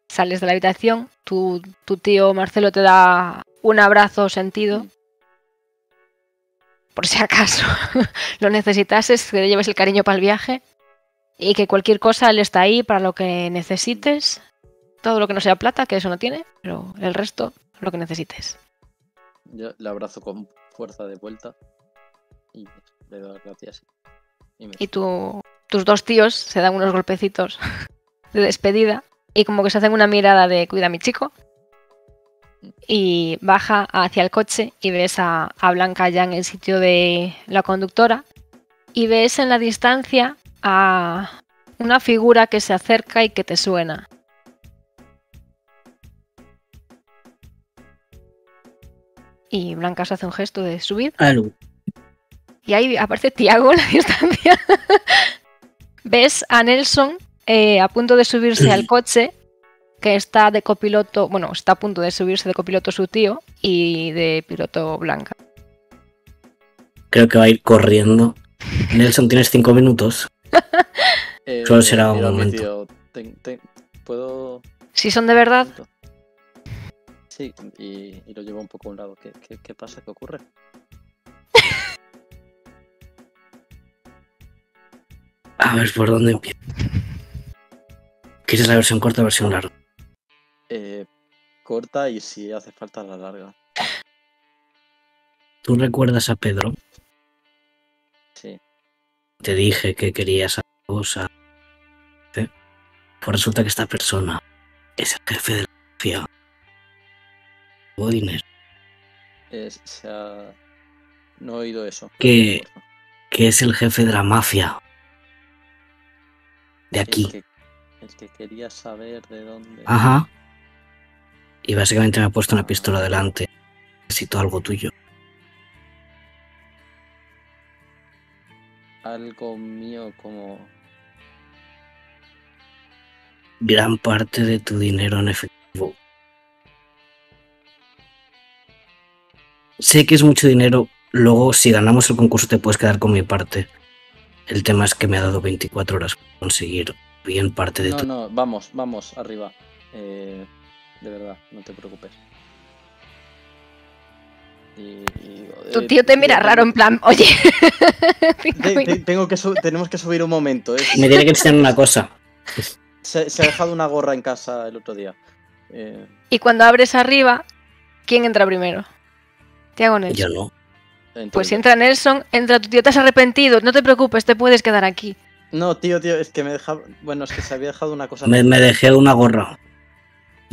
sales de la habitación, tu, tu tío Marcelo te da un abrazo sentido. Por si acaso lo necesitases, que le lleves el cariño para el viaje. Y que cualquier cosa él está ahí para lo que necesites. Todo lo que no sea plata, que eso no tiene, pero el resto, lo que necesites. Yo le abrazo con fuerza de vuelta y le doy las gracias. Y me- y tu- tus dos tíos se dan unos golpecitos de despedida y como que se hacen una mirada de cuida a mi chico y baja hacia el coche y ves a, a Blanca ya en el sitio de la conductora y ves en la distancia a una figura que se acerca y que te suena. Y Blanca se hace un gesto de subir Algo. y ahí aparece Tiago en la distancia. Ves a Nelson eh, a punto de subirse al coche que está de copiloto, bueno, está a punto de subirse de copiloto su tío y de piloto Blanca. Creo que va a ir corriendo. Nelson, tienes cinco minutos. Eh, Solo será un momento. tío, ten- ten- ¿Puedo...? Si son de verdad, Sí, y, y lo llevo un poco a un lado. ¿Qué, qué, qué pasa? ¿Qué ocurre? A ver por dónde empiezo. ¿Quieres la versión corta o la versión larga? Eh, corta y si hace falta la larga. ¿Tú recuerdas a Pedro? Sí. Te dije que querías esa cosa. ¿Eh? Pues resulta que esta persona es el jefe de la mafia. Dinero. Es, se ha- No he oído eso. Que- Que es el jefe de la mafia. De El aquí. que, el que quería saber de dónde... Ajá. Y básicamente me ha puesto una pistola delante. Necesito algo tuyo. Algo mío como... Gran parte de tu dinero en efectivo. Sé que es mucho dinero. Luego, si ganamos el concurso, te puedes quedar con mi parte. El tema es que me ha dado 24 horas para conseguir bien parte de No, tu. no, vamos, vamos, arriba. Eh, de verdad, no te preocupes. Y- y, tu eh, tío te mira tengo- raro en plan, oye. te- te- tengo que tenemos que subir un momento. ¿eh? Me tiene que enseñar una cosa. Se, se ha dejado una gorra en casa el otro día. Eh, Y cuando abres arriba, ¿quién entra primero? Tiago Nelson. Yo no. entonces- Pues si entra Nelson, entra tu tío, te has arrepentido, no te preocupes, te puedes quedar aquí. No, tío, tío, es que me dejaba. Bueno, es que se había dejado una cosa. Me, me dejé una gorra.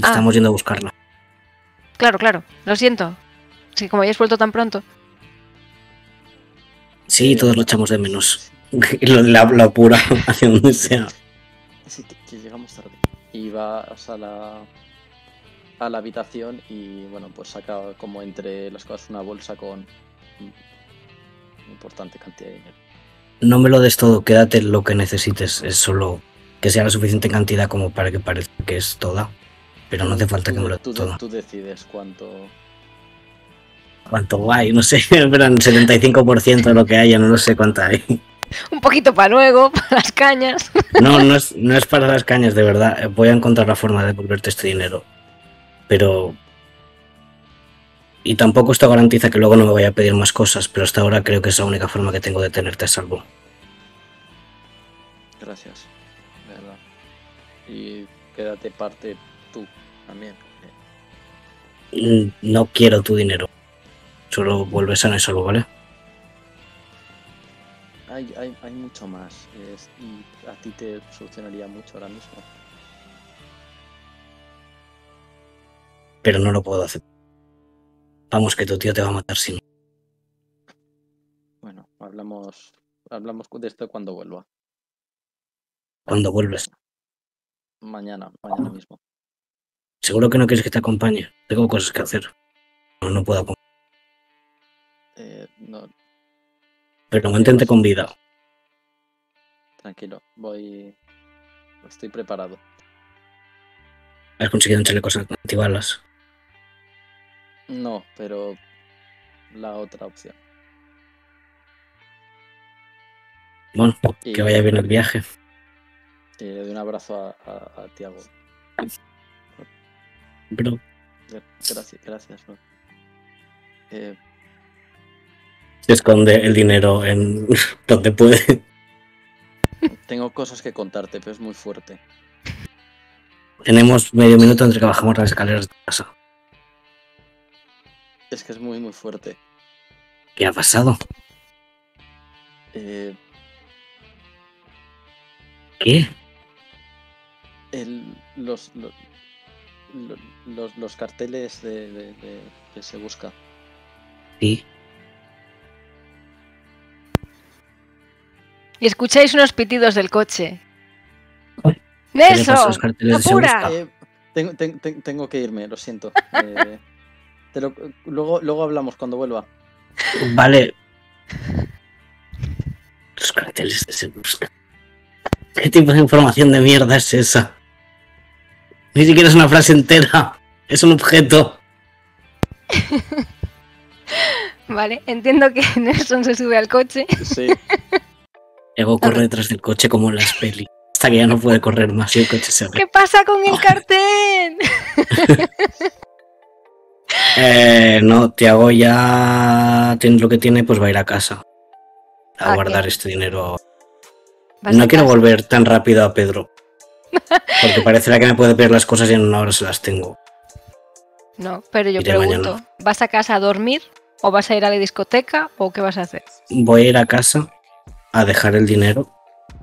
Ah. Estamos yendo a buscarla. Claro, claro, lo siento. Sí, como hayas vuelto tan pronto. Sí, todos lo echamos de menos. Lo- La, la pura hacia donde sea. Sí, que, que llegamos tarde. Y vas a la. A la habitación y bueno, pues saca como entre las cosas una bolsa con. una importante cantidad de dinero. No me lo des todo, quédate lo que necesites. Es solo que sea la suficiente cantidad como para que parezca que es toda. Pero no hace falta que Tú me lo de- tú, des de- todo. tú decides cuánto. ¿Cuánto guay? No sé, pero el 75% de lo que haya, no lo sé cuánto hay. Un poquito para luego, para las cañas. No, no es, no es para las cañas, de verdad. Voy a encontrar la forma de devolverte este dinero. Pero... Y tampoco esto garantiza que luego no me vaya a pedir más cosas, pero hasta ahora creo que es la única forma que tengo de tenerte a salvo. Gracias. De verdad. Y quédate parte tú también. Mm, No quiero tu dinero. Solo vuelves sano y salvo, ¿vale? Hay, hay, hay mucho más. es- y a ti te solucionaría mucho ahora mismo. Pero no lo puedo hacer. Vamos, que tu tío te va a matar si no. Bueno, hablamos, hablamos de esto cuando vuelva. Cuando vuelves. Mañana, mañana mismo. Seguro que no quieres que te acompañe. Tengo cosas que hacer. No, no puedo acompañar. Eh, no, Pero mantente con vida. tranquilo, voy. Estoy preparado. Has conseguido un chaleco antibalas. No, pero la otra opción. Bueno, Y- que vaya bien el viaje. Y le doy un abrazo a, a, a Tiago. Gracias, gracias. bro. Eh, se esconde el dinero en donde puede. tengo cosas que contarte, pero es muy fuerte. Tenemos medio minuto entre que bajamos las escaleras de casa. Es que es muy, muy fuerte. ¿Qué ha pasado? Eh, ¿Qué? el- los, lo- lo- los, los carteles de, de- de- que se busca. Sí. Y escucháis unos pitidos del coche. ¿Qué le pasa a ¡Nelson! ¡Apura! Eh, tengo, ten- ten- tengo que irme, lo siento. Eh, te lo- luego, luego hablamos cuando vuelva. Vale. Los carteles de se buscan. ¿Qué tipo de información de mierda es esa? Ni siquiera es una frase entera. Es un objeto. Vale, entiendo que Nelson se sube al coche. Sí, Ego corre detrás del coche como en las peli. Hasta que ya no puede correr más y el coche se ve. ¿Qué pasa con el cartel? Eh, no, Tiago ya tiene lo que tiene, pues va a ir a casa. A Ah, guardar ¿qué? este dinero. No quiero casa. volver tan rápido a Pedro. Porque parecerá que me puede pedir las cosas y en una hora se las tengo. No, pero yo Iré pregunto, mañana. ¿vas a casa a dormir? ¿O vas a ir a la discoteca? ¿O qué vas a hacer? Voy a ir a casa a dejar el dinero.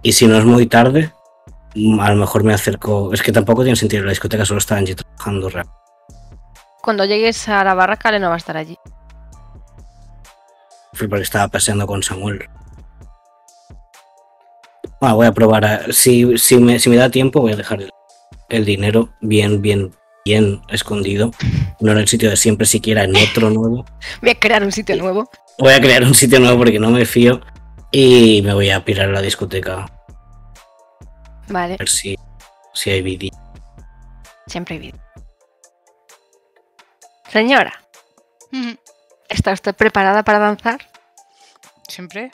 Y si no es muy tarde, a lo mejor me acerco. Es que tampoco tiene sentido. La discoteca solo está Angie trabajando. real. Cuando llegues a la barraca, Ale no va a estar allí. Fui porque estaba paseando con Samuel. Bueno, voy a probar. a- si, si, me, si me da tiempo, voy a dejar el, el dinero bien, bien, bien escondido. No en el sitio de siempre, siquiera en otro nuevo. Voy a crear un sitio nuevo. Voy a crear un sitio nuevo porque no me fío. Y me voy a pirar a la discoteca a Vale, ver si, si hay vídeo. siempre hay vida. Señora. ¿está usted preparada para danzar? Siempre.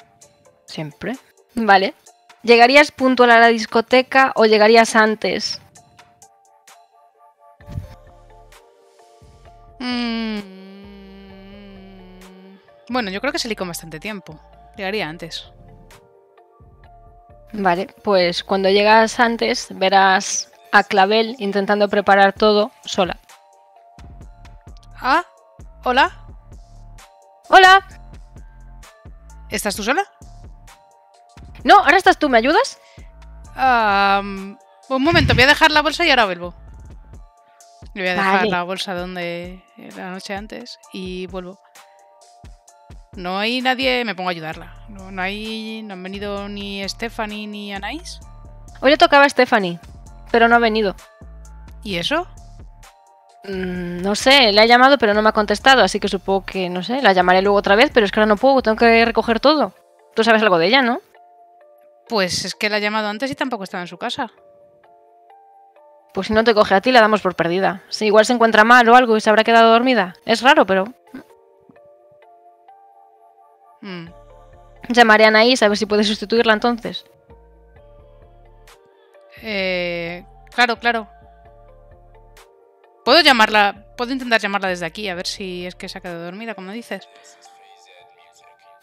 Siempre. Vale. ¿Llegarías puntual a la discoteca o llegarías antes? Mm, Bueno, yo creo que salí con bastante tiempo. Llegaría antes. Vale, pues cuando llegas antes verás a Clavel intentando preparar todo sola. Ah, hola. ¡Hola! ¿Estás tú sola? No, ahora estás tú, ¿me ayudas? Un momento, voy a dejar la bolsa y ahora vuelvo. Le voy a dejar Vale. la bolsa donde la noche antes y vuelvo. No hay nadie, me pongo a ayudarla. No, no hay, no han venido ni Stephanie ni Anais. Hoy le tocaba a Stephanie, pero no ha venido. ¿Y eso? Mm, no sé, le ha llamado pero no me ha contestado, así que supongo que, no sé, la llamaré luego otra vez, pero es que ahora no puedo, tengo que recoger todo. Tú sabes algo de ella, ¿no? Pues es que la he llamado antes y tampoco estaba en su casa. Pues si no te coge a ti, la damos por perdida. Si igual se encuentra mal o algo y se habrá quedado dormida. Es raro, pero Mm, llamaré a Anaís a ver si puede sustituirla entonces. eh, claro, claro. Puedo llamarla, puedo intentar llamarla desde aquí a ver si es que se ha quedado dormida, como dices.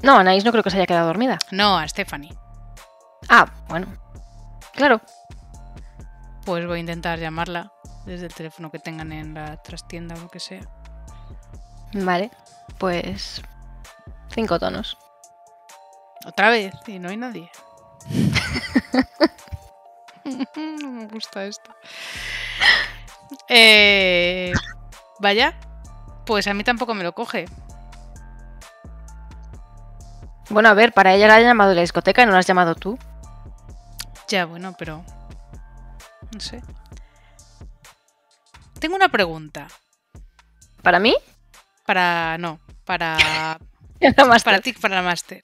No, Anaís no creo que se haya quedado dormida. No, a Stephanie. Ah, bueno. Claro. Pues voy a intentar llamarla desde el teléfono que tengan en la trastienda o lo que sea. Vale. Pues... Cinco tonos. Otra vez, y no hay nadie. no me gusta esto. Eh, vaya, pues a mí tampoco me lo coge. Bueno, a ver, para ella la ha llamado la discoteca y no la has llamado tú. Ya, bueno, pero... No sé. Tengo una pregunta. ¿Para mí? Para... No, para... Para ti, para la máster.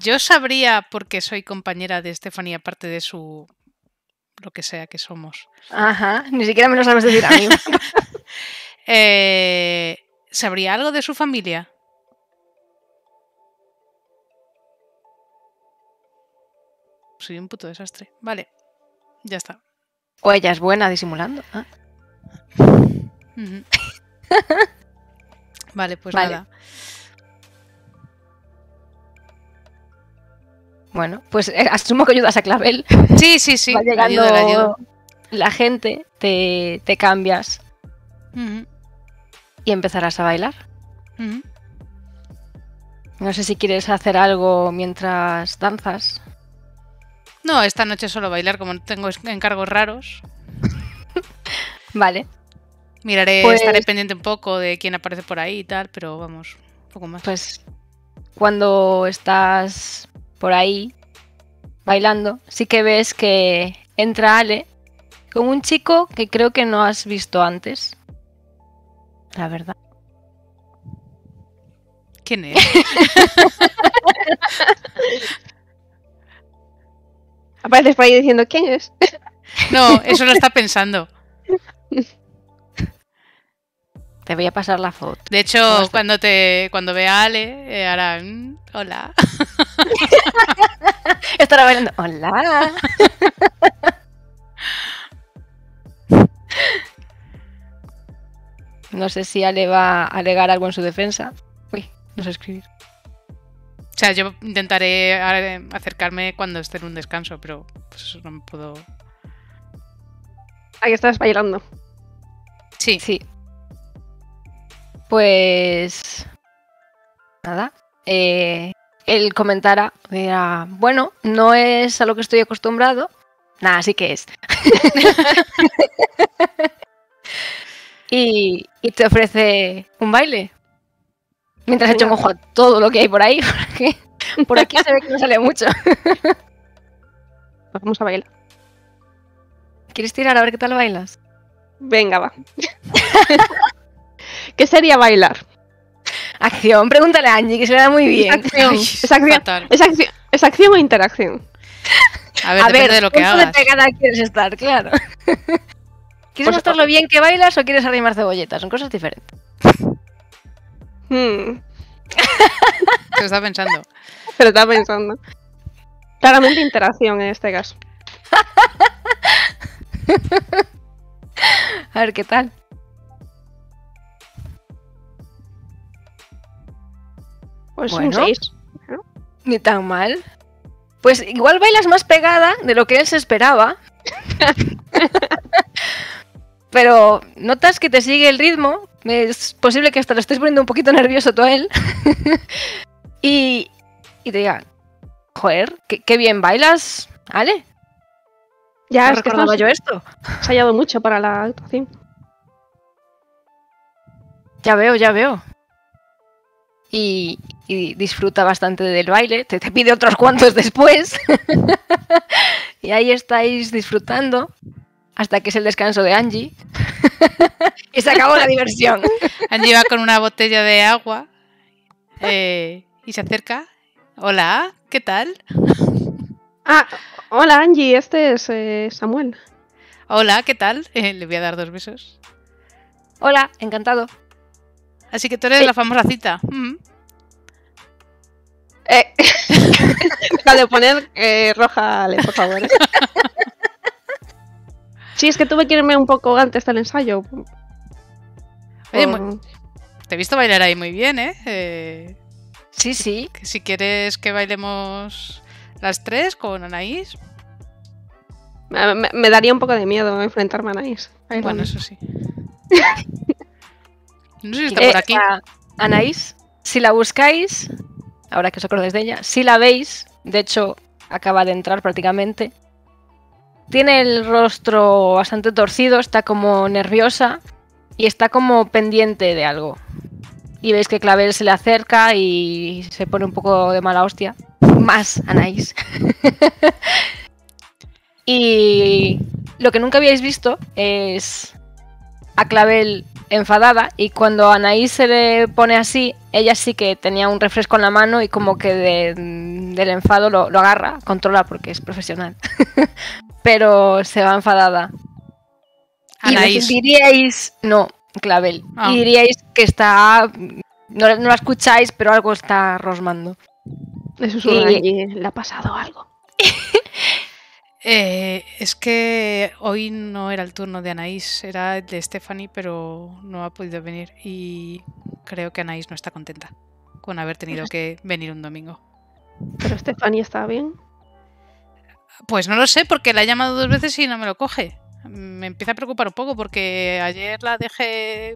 Yo sabría, porque soy compañera de Stephanie, aparte de su... lo que sea que somos. Ajá, ni siquiera me lo sabes decir a mí. Eh, ¿Sabría algo de su familia? Soy un puto desastre. Vale, ya está. o ella es buena disimulando. Ah, vale, pues Vale. nada. Bueno, pues eh, asumo que ayudas a Clavel. Sí, sí, sí. Va la ayudo, la llegando la gente, te, te cambias y empezarás a bailar. No sé si quieres hacer algo mientras danzas. No, esta noche solo bailar, como tengo encargos raros. Vale, Miraré, Pues- estaré pendiente un poco de quién aparece por ahí y tal, pero vamos, un poco más. pues cuando estás por ahí bailando, sí que ves que entra Ale con un chico que creo que no has visto antes. La verdad. ¿Quién es? Apareces por ahí diciendo, ¿quién es? No, eso lo está pensando. Te voy a pasar la foto. De hecho, cuando te cuando vea a Ale, eh, hará "Mm, hola. Estará bailando. Hola. No sé si Ale va a alegar algo en su defensa. Uy, no sé escribir. O sea, yo intentaré eh, acercarme cuando esté en un descanso, pero pues eso no me puedo. Ahí estás bailando. Sí, Sí. Pues. Nada. Eh, él comentara, dirá, bueno, no es a lo que estoy acostumbrado. Nada, sí que es. y, y te ofrece un baile. Mientras echo un ojo a todo lo que hay por ahí, porque por aquí se ve que no sale mucho. Pues vamos a bailar. ¿Quieres tirar a ver qué tal bailas? Venga, va. ¿Qué sería bailar? Acción, pregúntale a Angie, que se le da muy bien. Acción. ¿Es acción, fatal. es acción, ¿es acción o interacción? A ver, A depende ver, de lo que ¿cuánto hagas. de pegada quieres estar? Claro. ¿Quieres Pues, mostrar lo bien que bailas o quieres arrimar cebolletas? Son cosas diferentes. Hmm, Se está pensando. pero estaba pensando. Claramente interacción en este caso. A ver qué tal. Pues un Bueno. 6. Ni tan mal. Pues igual bailas más pegada de lo que él se esperaba. Pero notas que te sigue el ritmo. Es posible que hasta lo estés poniendo un poquito nervioso tú a él. y, y te diga, joder, qué, qué bien bailas, ¿vale? Ya, No es que recordaba hemos yo esto. ensayado mucho para la actuación. Ya veo, ya veo. Y, y disfruta bastante del baile. Te, te pide otros cuantos después. y ahí estáis disfrutando hasta que es el descanso de Angie. y se acabó la diversión. Angie va con una botella de agua eh, y se acerca. Hola, ¿qué tal? Ah, hola Angie, este es eh, Samuel. Hola, ¿qué tal? Eh, le voy a dar dos besos. Hola, encantado. Así que tú eres Eh. la famosa cita. Mm. Eh, deja de poner eh, roja, Ale, por favor. Sí, es que tuve que irme un poco antes del ensayo. Oye, te he visto bailar ahí muy bien, ¿eh? Eh, Sí, sí. si quieres que bailemos las tres con Anaís, me, me- daría un poco de miedo enfrentarme a Anaís. Ahí bueno, eso sí. No sé si está Eh, por aquí. Anaís, si la buscáis, ahora que os acordáis de ella, si la veis, de hecho, acaba de entrar prácticamente. Tiene el rostro bastante torcido, está como nerviosa y está como pendiente de algo. Y veis que Clavel se le acerca y se pone un poco de mala hostia. Más, Anaís. y lo que nunca habíais visto es a Clavel enfadada y cuando a Anaís se le pone así, ella sí que tenía un refresco en la mano y como que de- del enfado lo, lo agarra, controla porque es profesional. Pero se va enfadada. Y Anaís. diríais, no, Clavel. Ah. Y diríais que está, no, no la escucháis, pero algo está rosmando. Eso es una y- le ha pasado algo. Eh, es que hoy no era el turno de Anaís, era el de Stephanie, pero no ha podido venir y creo que Anaís no está contenta con haber tenido que venir un domingo. Pero Stephanie está bien. Pues no lo sé, porque la he llamado dos veces y no me lo coge. Me empieza a preocupar un poco porque ayer la dejé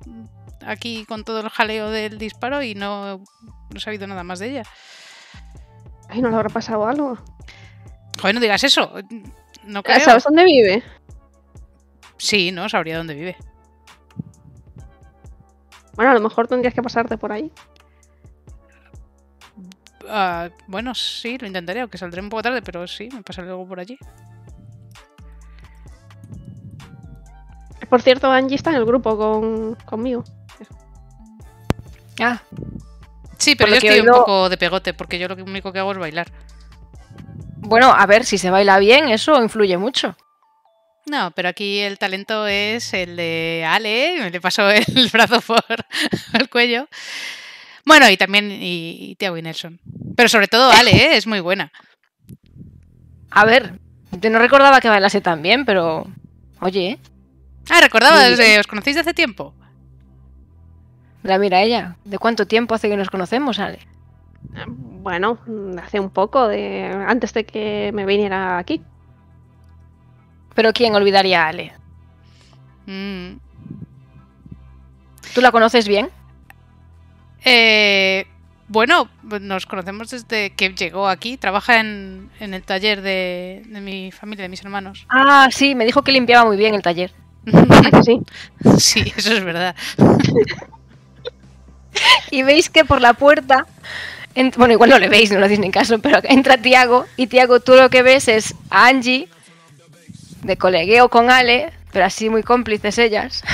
aquí con todo el jaleo del disparo y no, no he sabido nada más de ella. Ay, no le habrá pasado algo. Joder, no digas eso. No creo. ¿Sabes dónde vive? Sí, no, sabría dónde vive. Bueno, a lo mejor tendrías que pasarte por ahí. Ah, bueno, sí, lo intentaré, aunque saldré un poco tarde, pero sí, me pasaré luego por allí. Por cierto, Angie está en el grupo con, conmigo. Ah, Sí, pero yo estoy un oigo- poco de pegote, porque yo lo único que hago es bailar. Bueno, a ver, si se baila bien, eso influye mucho. No, pero aquí el talento es el de Ale, me le pasó el brazo por el cuello. Bueno, y también y, y Tiago y Nelson. Pero sobre todo Ale, ¿eh? es muy buena. A ver, yo no recordaba que bailase tan bien, pero. Oye, ¿eh? Ah, recordaba, bien. ¿os conocéis de hace tiempo? mira, mira ella. ¿De cuánto tiempo hace que nos conocemos, Ale? Bueno, hace un poco de antes de que me viniera aquí. Pero ¿quién olvidaría a Ale? Mm. ¿Tú la conoces bien? Eh, bueno, nos conocemos desde que llegó aquí. Trabaja en, en el taller de, de mi familia, de mis hermanos. Ah, sí, me dijo que limpiaba muy bien el taller. ¿A que sí? sí, eso es verdad. Y veis que por la puerta. En- Bueno, igual no le veis, no le hacéis ni caso, pero entra Tiago. Y Tiago, tú lo que ves es a Angie, de colegueo con Ale, pero así muy cómplices ellas.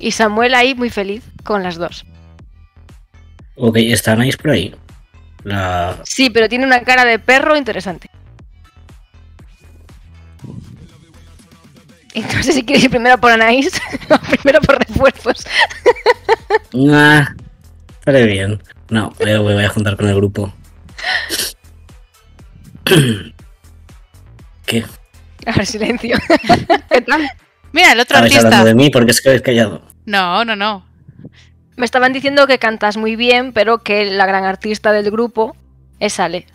Y Samuel ahí muy feliz con las dos. Ok, ¿está Anais por ahí? La... Sí, pero tiene una cara de perro interesante. Sé si quieres ir primero por Anaís o primero por refuerzos. Ah, estaré bien. No, voy a, voy a juntar con el grupo. ¿Qué? A ver, silencio. ¿Qué tal? Mira, el otro Estabais artista. hablando de mí porque es que habéis callado. No, no, no. Me estaban diciendo que cantas muy bien, pero que la gran artista del grupo es Ale.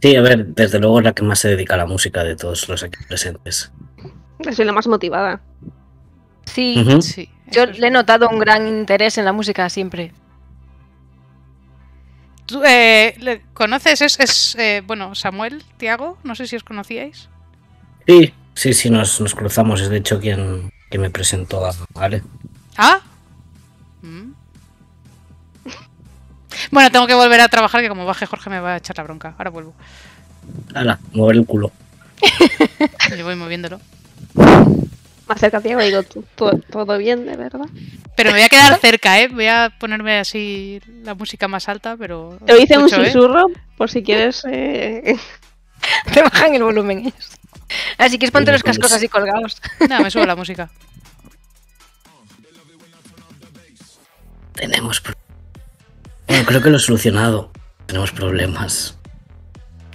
Sí, a ver, desde luego es la que más se dedica a la música de todos los aquí presentes. Soy la más motivada. Sí. Sí. yo le he notado un gran interés en la música siempre. ¿Tú, eh, le- ¿Conoces? Es, es, eh, bueno, Samuel, Tiago, no sé si os conocíais. Sí, sí, sí, nos, nos cruzamos. Es de hecho quien, quien me presentó a Ale. Ah. Mm. Bueno, tengo que volver a trabajar, que como baje Jorge me va a echar la bronca. Ahora vuelvo. Hala, mover el culo. Le voy moviéndolo. Me acerca a Diego y digo, "¿Tú- tú- ¿todo bien, de verdad? Pero me voy a quedar cerca, ¿eh? Voy a ponerme así la música más alta, pero... Te hice un ¿eh? susurro por si quieres. eh, Te bajan el volumen ellos. Así que ponte Bueno, los cascos pues- así colgados. No, me sube la música. Tenemos pro- Bueno, creo que lo he solucionado. Tenemos problemas.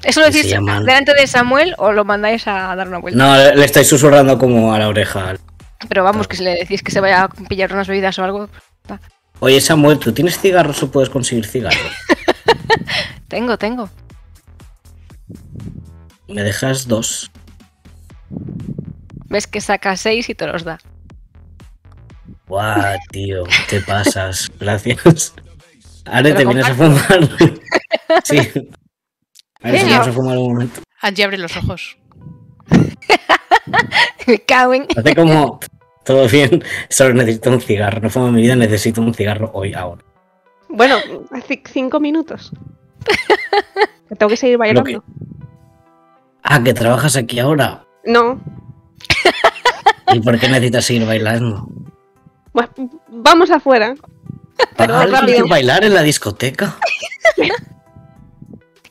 ¿Eso lo decís llaman- delante de Samuel o lo mandáis a dar una vuelta? No, le, estáis susurrando como a la oreja. Pero vamos, que si le decís que se vaya a pillar unas bebidas o algo. Oye, Samuel, ¿tú tienes cigarros o puedes conseguir cigarros? Tengo, tengo. Me dejas dos. Ves que saca seis y te los da. Guau, tío, te pasas. Gracias. Pero ¿te vienes a fumar? sí. A ver si vamos a fumar un momento. Angie abre los ojos. Me cago en. Hace como todo bien, solo necesito un cigarro. No fumo en mi vida, necesito un cigarro hoy, ahora. Bueno, hace cinco minutos. Tengo que seguir bailando. que- Ah, que trabajas aquí ahora. No. ¿Y por qué necesitas seguir bailando? Pues vamos afuera. Pero Ah, ¿hay rápido. que bailar en la discoteca?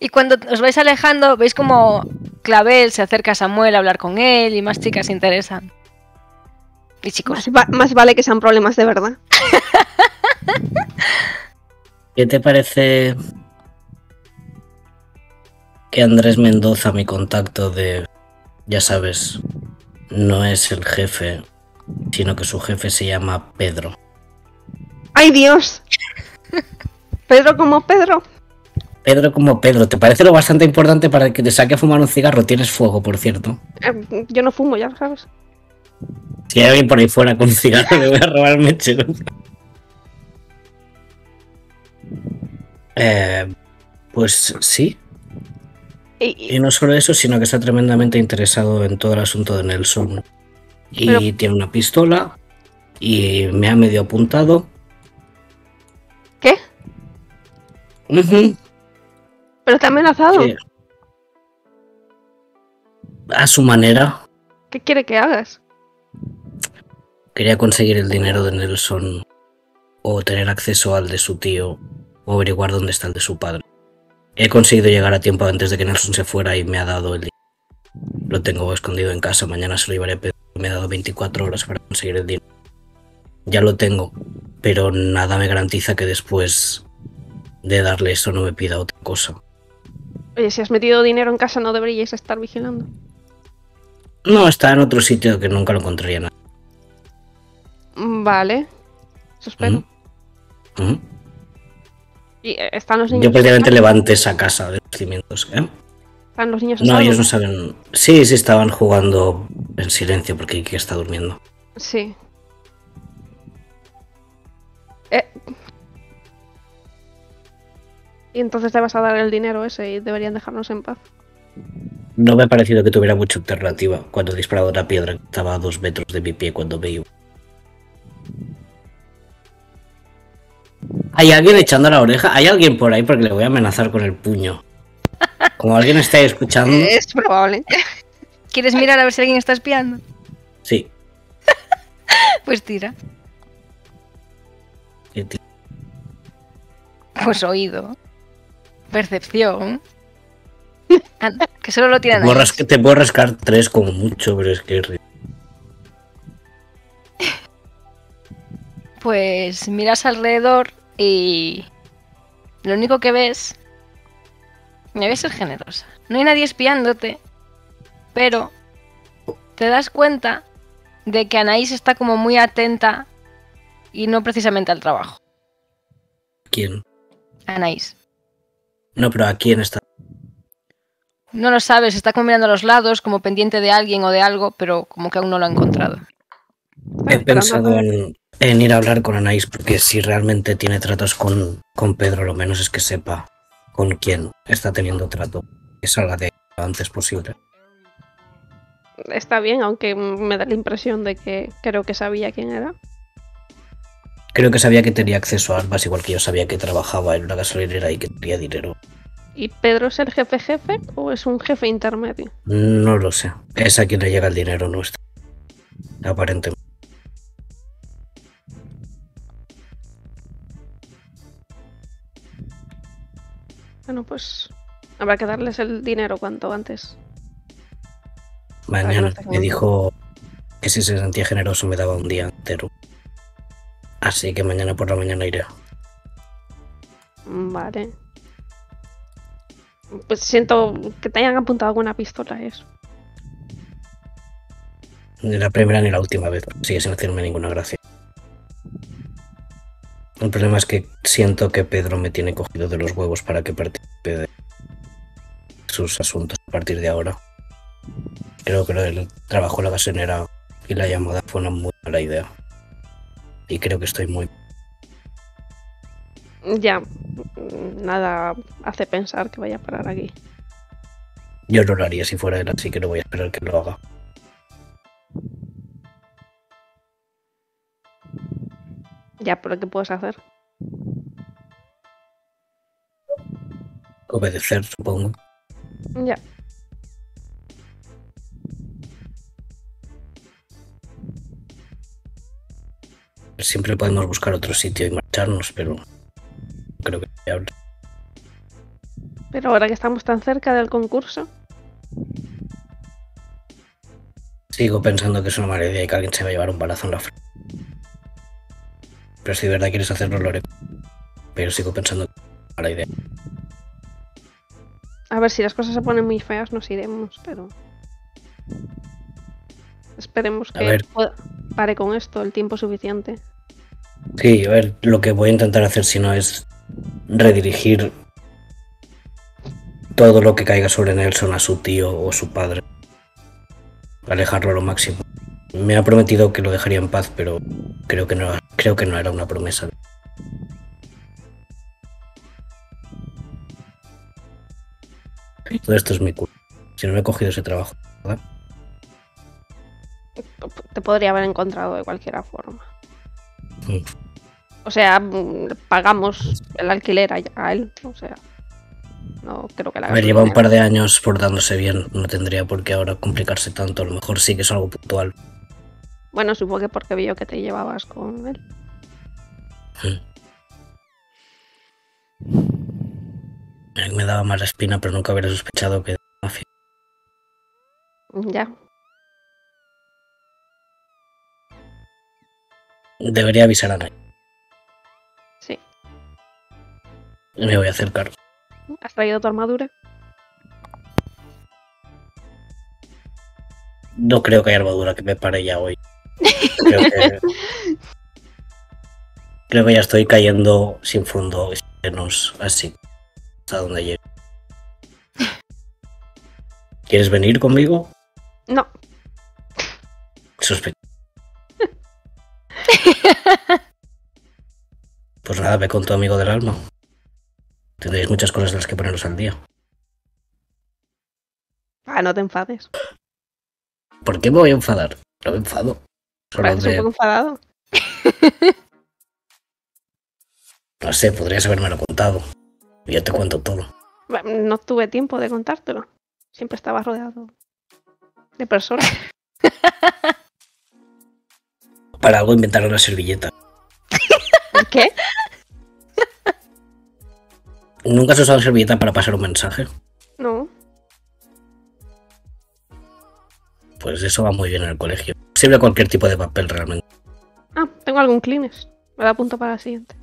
Y cuando os vais alejando, veis como Clavel se acerca a Samuel a hablar con él y más chicas se interesan. Y chicos, Más, va- más vale que sean problemas de verdad. ¿Qué te parece que Andrés Mendoza, mi contacto de, ya sabes, no es el jefe, sino que su jefe se llama Pedro? ¡Ay, Dios! Pedro como Pedro. Pedro como Pedro, ¿te parece lo bastante importante para que te saque a fumar un cigarro? Tienes fuego, por cierto. Eh, yo no fumo, ya sabes. Si hay alguien por ahí fuera con un cigarro, le voy a robar el mechero. Eh, pues sí, Y- Y no solo eso, sino que está tremendamente interesado en todo el asunto de Nelson. Y Pero- tiene una pistola y me ha medio apuntado. ¿Qué? Ujú, ¿Pero ha amenazado? que- A su manera, ¿Qué quiere que hagas? quería conseguir el dinero de Nelson o tener acceso al de su tío o averiguar dónde está el de su padre. he conseguido llegar a tiempo antes de que Nelson se fuera y me ha dado el dinero. Lo tengo escondido en casa, mañana se lo llevaré, pero me ha dado 24 horas para conseguir el dinero. Ya lo tengo, pero nada me garantiza que después de darle eso no me pida otra cosa. Oye, si has metido dinero en casa no deberíais estar vigilando. No, está en otro sitio que nunca lo encontraría nada. Mm, Vale. Ujú. ¿Y eh, están los niños? Yo prácticamente levanté esa casa de los cimientos. ¿eh? ¿Están los niños No, salvo? ellos no saben. Sí, sí estaban jugando en silencio porque Iki está durmiendo. Sí. Eh. Y entonces te vas a dar el dinero ese y deberían dejarnos en paz. No me ha parecido que tuviera mucha alternativa cuando he disparado una piedra que estaba a dos metros de mi pie cuando me iba. ¿Hay alguien echando la oreja? ¿Hay alguien por ahí? Porque le voy a amenazar con el puño. Como alguien está escuchando. Es probable. ¿Quieres mirar a ver si alguien está espiando? Sí. Pues tira. Pues oído. Percepción. Anda, que solo lo Te tiran puedo, ahí. rascar, te puedo rascar tres como mucho, pero es que. es Pues miras alrededor y lo único que ves, me voy a ser generosa, no hay nadie espiándote, pero te das cuenta de que Anaís está como muy atenta y no precisamente al trabajo. ¿Quién? Anaís. No, pero ¿a quién está? No lo sabes, está como mirando a los lados, como pendiente de alguien o de algo, pero como que aún no lo ha encontrado. He pensado en, en ir a hablar con Anaís porque si realmente tiene tratos con, con Pedro, lo menos es que sepa con quién está teniendo trato. Que salga de lo antes posible. Está bien, aunque me da la impresión de que creo que sabía quién era. Creo que sabía que tenía acceso a armas, igual que yo sabía que trabajaba en una gasolinera y que tenía dinero. ¿Y Pedro es el jefe jefe o es un jefe intermedio? No lo sé. Es a quien le llega el dinero nuestro. Aparentemente. Bueno, pues habrá que darles el dinero cuanto antes. Mañana me dijo que si se sentía generoso me daba un día entero. Así que mañana por la mañana iré. Vale. Pues siento que te hayan apuntado alguna pistola, eso. Ni la primera ni la última vez. Sigue sin hacerme ninguna gracia. El problema es que siento que Pedro me tiene cogido de los huevos para que participe de sus asuntos a partir de ahora. Creo que lo del trabajo en la gasolinera y la llamada fue una muy mala idea. Y creo que estoy muy... Ya, nada hace pensar que vaya a parar aquí. Yo no lo haría si fuera él, así que no voy a esperar que lo haga. Ya, pero ¿qué puedes hacer? Obedecer, supongo. Ya. Siempre podemos buscar otro sitio y marcharnos, pero creo que. Pero ahora que estamos tan cerca del concurso, Sigo pensando que es una mala idea y que alguien se va a llevar un balazo en la frente. Pero si de verdad quieres hacerlo, lo haré. Pero sigo pensando que es una mala idea. a ver si las cosas se ponen muy feas, nos iremos, pero. Esperemos A que ver. pare con esto el tiempo suficiente. Sí, a ver, lo que voy a intentar hacer si no es redirigir todo lo que caiga sobre Nelson a su tío o su padre. Alejarlo a lo máximo. Me ha prometido que lo dejaría en paz, pero creo que no, creo que no era una promesa. Todo esto es mi culpa. Si no me he cogido ese trabajo, ¿verdad? Te podría haber encontrado de cualquier forma. O sea, mm, pagamos el alquiler a, él. O sea, no creo que la A ver, lleva un par de años portándose bien. No tendría por qué ahora complicarse tanto. A lo mejor sí que es algo puntual. Bueno, supongo que porque vio que te llevabas con él. Que Me daba más la espina, pero nunca hubiera sospechado que mafia. Ya. Debería avisar a Nay. Sí. Me voy a acercar. ¿Has traído tu armadura? No creo que haya armadura que me pare ya hoy. Creo que, creo que ya estoy cayendo sin fondo, menos así, hasta donde llegue. ¿Quieres venir conmigo? No. Sospecho. Pues nada, ve con tu amigo del alma. Tendréis muchas cosas de las que poneros al día. Ah, no te enfades. ¿Por qué me voy a enfadar? No me enfado. Solo un de- poco enfadado. no sé, podrías haberme lo contado. Yo te cuento todo. No tuve tiempo de contártelo. Siempre estaba rodeado de personas. Para algo inventar una servilleta. ¿Qué? ¿Nunca has usado servilleta para pasar un mensaje? No. Pues eso va muy bien en el colegio. Sirve cualquier tipo de papel realmente. Ah, tengo algún Kleenex. Me lo apunto para la siguiente.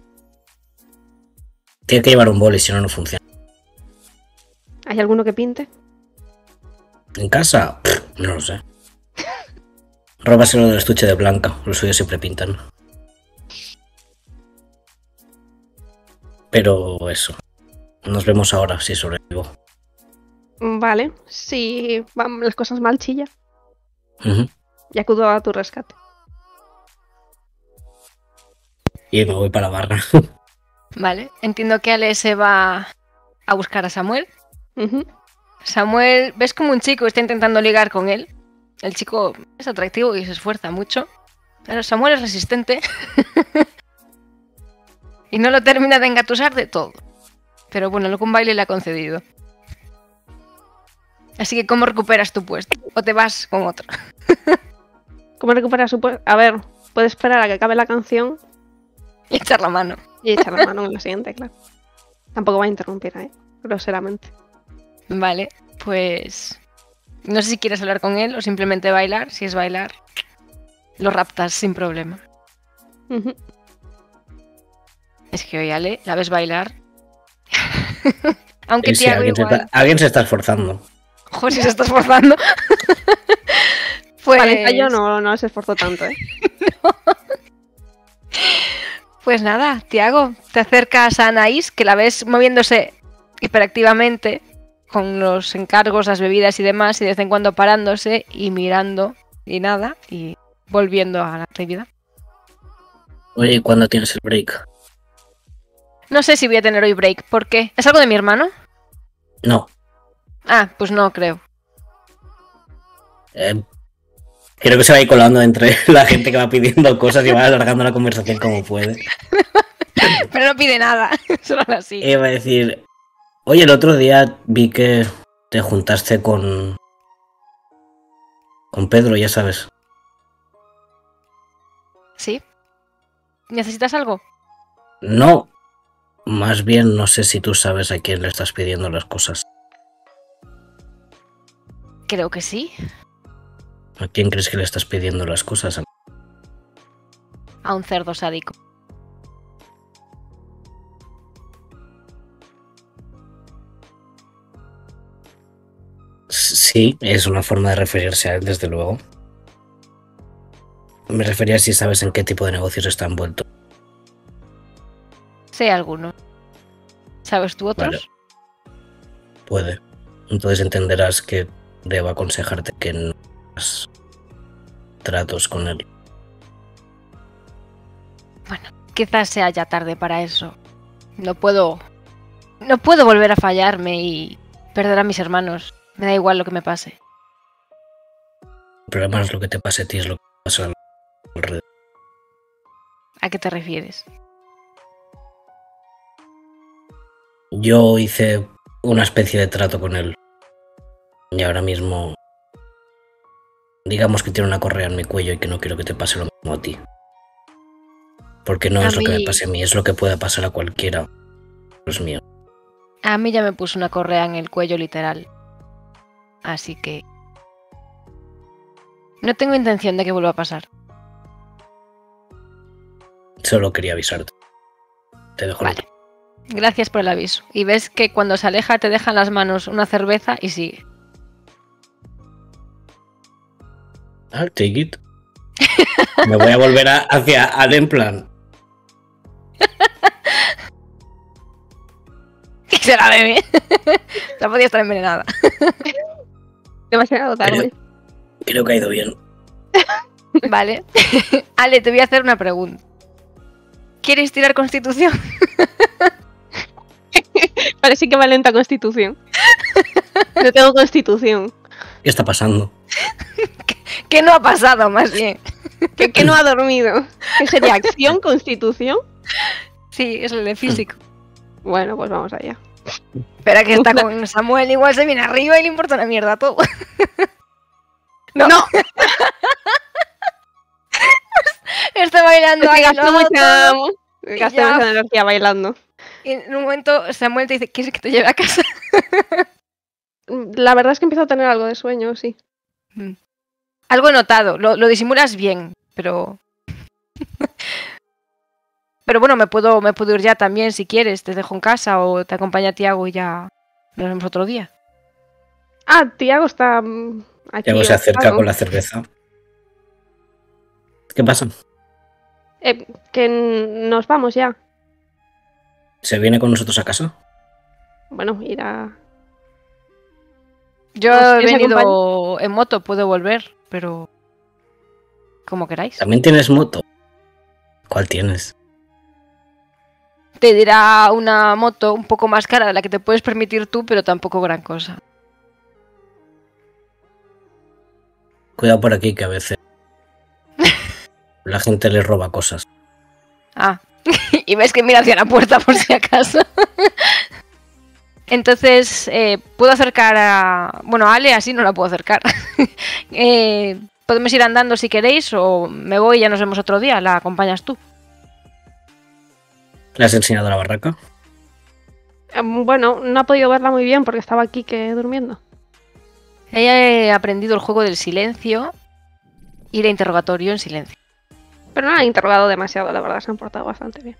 Tiene que llevar un boli, si no, no funciona. ¿Hay alguno que pinte? ¿En casa? Pff, no lo sé. Róbaselo del estuche de Blanca. Los suyos siempre pintan. Pero eso. Nos vemos ahora, si sobrevivo. Vale. Si van las cosas mal, chilla. Ujú. Y acudo a tu rescate. Y me voy para la barra. Vale, entiendo que Ale se va a buscar a Samuel. Samuel, ves como un chico está intentando ligar con él. El chico es atractivo y se esfuerza mucho. Pero Samuel es resistente. y no lo termina de engatusar de todo. Pero bueno, lo que un baile le ha concedido. Así que, ¿cómo recuperas tu puesto? ¿O te vas con otro? ¿Cómo recuperar su puesto? A ver, puede esperar a que acabe la canción Y echar la mano. y echar la mano en la siguiente, claro. Tampoco va a interrumpir, ¿eh? Groseramente. Vale, pues. No sé si quieres hablar con él o simplemente bailar. Si es bailar, lo raptas sin problema. Es que hoy Ale, la ves bailar. Aunque Sí, alguien, se igual. está, alguien se está esforzando. Ojo, si se está esforzando. pues, yo no, no se esforzó tanto, ¿eh? pues nada, Tiago, te acercas a Anaís, que la ves moviéndose hiperactivamente con los encargos, las bebidas y demás, y de vez en cuando parándose y mirando y nada, y volviendo a la actividad. Oye, ¿y ¿cuándo tienes el break? No sé si voy a tener hoy break. ¿Por qué? ¿Es algo de mi hermano? No. Ah, pues no creo. Eh, creo que se va a ir colando entre la gente que va pidiendo cosas y va alargando la conversación como puede. Pero no pide nada. Solo así. Iba a decir, oye, el otro día vi que te juntaste con... Con Pedro, ya sabes. ¿Sí? ¿Necesitas algo? No. Más bien no sé si tú sabes a quién le estás pidiendo las cosas. Creo que sí. ¿A quién crees que le estás pidiendo las cosas? A un cerdo sádico. Sí, es una forma de referirse a él, desde luego. Me refería a si sabes en qué tipo de negocios está envuelto. Sé alguno. ¿Sabes tú otros? Vale. Puede. Entonces entenderás que debo aconsejarte que no hagas tratos con él. Quizás sea ya tarde para eso. No puedo. No puedo volver a fallarme y perder a mis hermanos. Me da igual lo que me pase. El problema es lo que te pase a ti, es lo que pasa alrededor. ¿A qué te refieres? Yo hice una especie de trato con él. Y ahora mismo. Digamos que tiene una correa en mi cuello y que no quiero que te pase lo mismo a ti. Porque no A es lo que me pase a mí, es lo que pueda pasar a cualquiera. Es mío. A mí ya me puso una correa en el cuello literal. Así que... No tengo intención de que vuelva a pasar. Solo quería avisarte. Te dejo la Vale. Gracias por el aviso. Y ves que cuando se aleja te dejan las manos una cerveza y sigue. Ah, take it. Me voy a volver a- hacia Ale en plan. Y se la bebe. podía estar envenenada. Demasiado tarde. Creo que ha ido bien. Vale. Ale, te voy a hacer una pregunta. ¿Quieres tirar constitución? Parece que va lenta constitución. No tengo constitución. ¿Qué está pasando? ¿Qué no ha pasado, más bien? ¿Qué, qué no ha dormido? ¿Qué sería acción, constitución? Sí, es el de físico. Bueno, pues vamos allá. Espera que está con Samuel, igual se viene arriba y le importa una mierda todo. no. No. está bailando ahí, gasto ¿no? mucha, ya. mucha energía bailando. Y en un momento Samuel te dice, ¿quieres que te lleve a casa? La verdad es que empiezo a tener algo de sueño, sí. Algo he notado, lo, lo disimulas bien, pero... pero bueno, me puedo, me puedo ir ya también si quieres, te dejo en casa o te acompaña Tiago y ya nos vemos otro día. Ah, Tiago está mm, aquí. Tiago se acerca con la cerveza. ¿Qué pasa? Eh, que nos vamos ya. ¿Se viene con nosotros a casa? Bueno, ir a... Yo Pues, he ¿quieres venido en moto, puedo volver, pero... Como queráis. ¿También tienes moto? ¿Cuál tienes? Te dirá una moto un poco más cara de la que te puedes permitir tú, pero tampoco gran cosa. Cuidado por aquí que a veces la gente le roba cosas. Ah, y ves que mira hacia la puerta por si acaso. Entonces, eh, puedo acercar a... Bueno, a Ale así no la puedo acercar. Eh, podemos ir andando si queréis o me voy y ya nos vemos otro día. La acompañas tú. ¿Le has enseñado la barraca? Eh, Bueno, no ha podido verla muy bien porque estaba aquí que durmiendo. He aprendido el juego del silencio y el interrogatorio en silencio. Pero no la he interrogado demasiado, la verdad, se han portado bastante bien.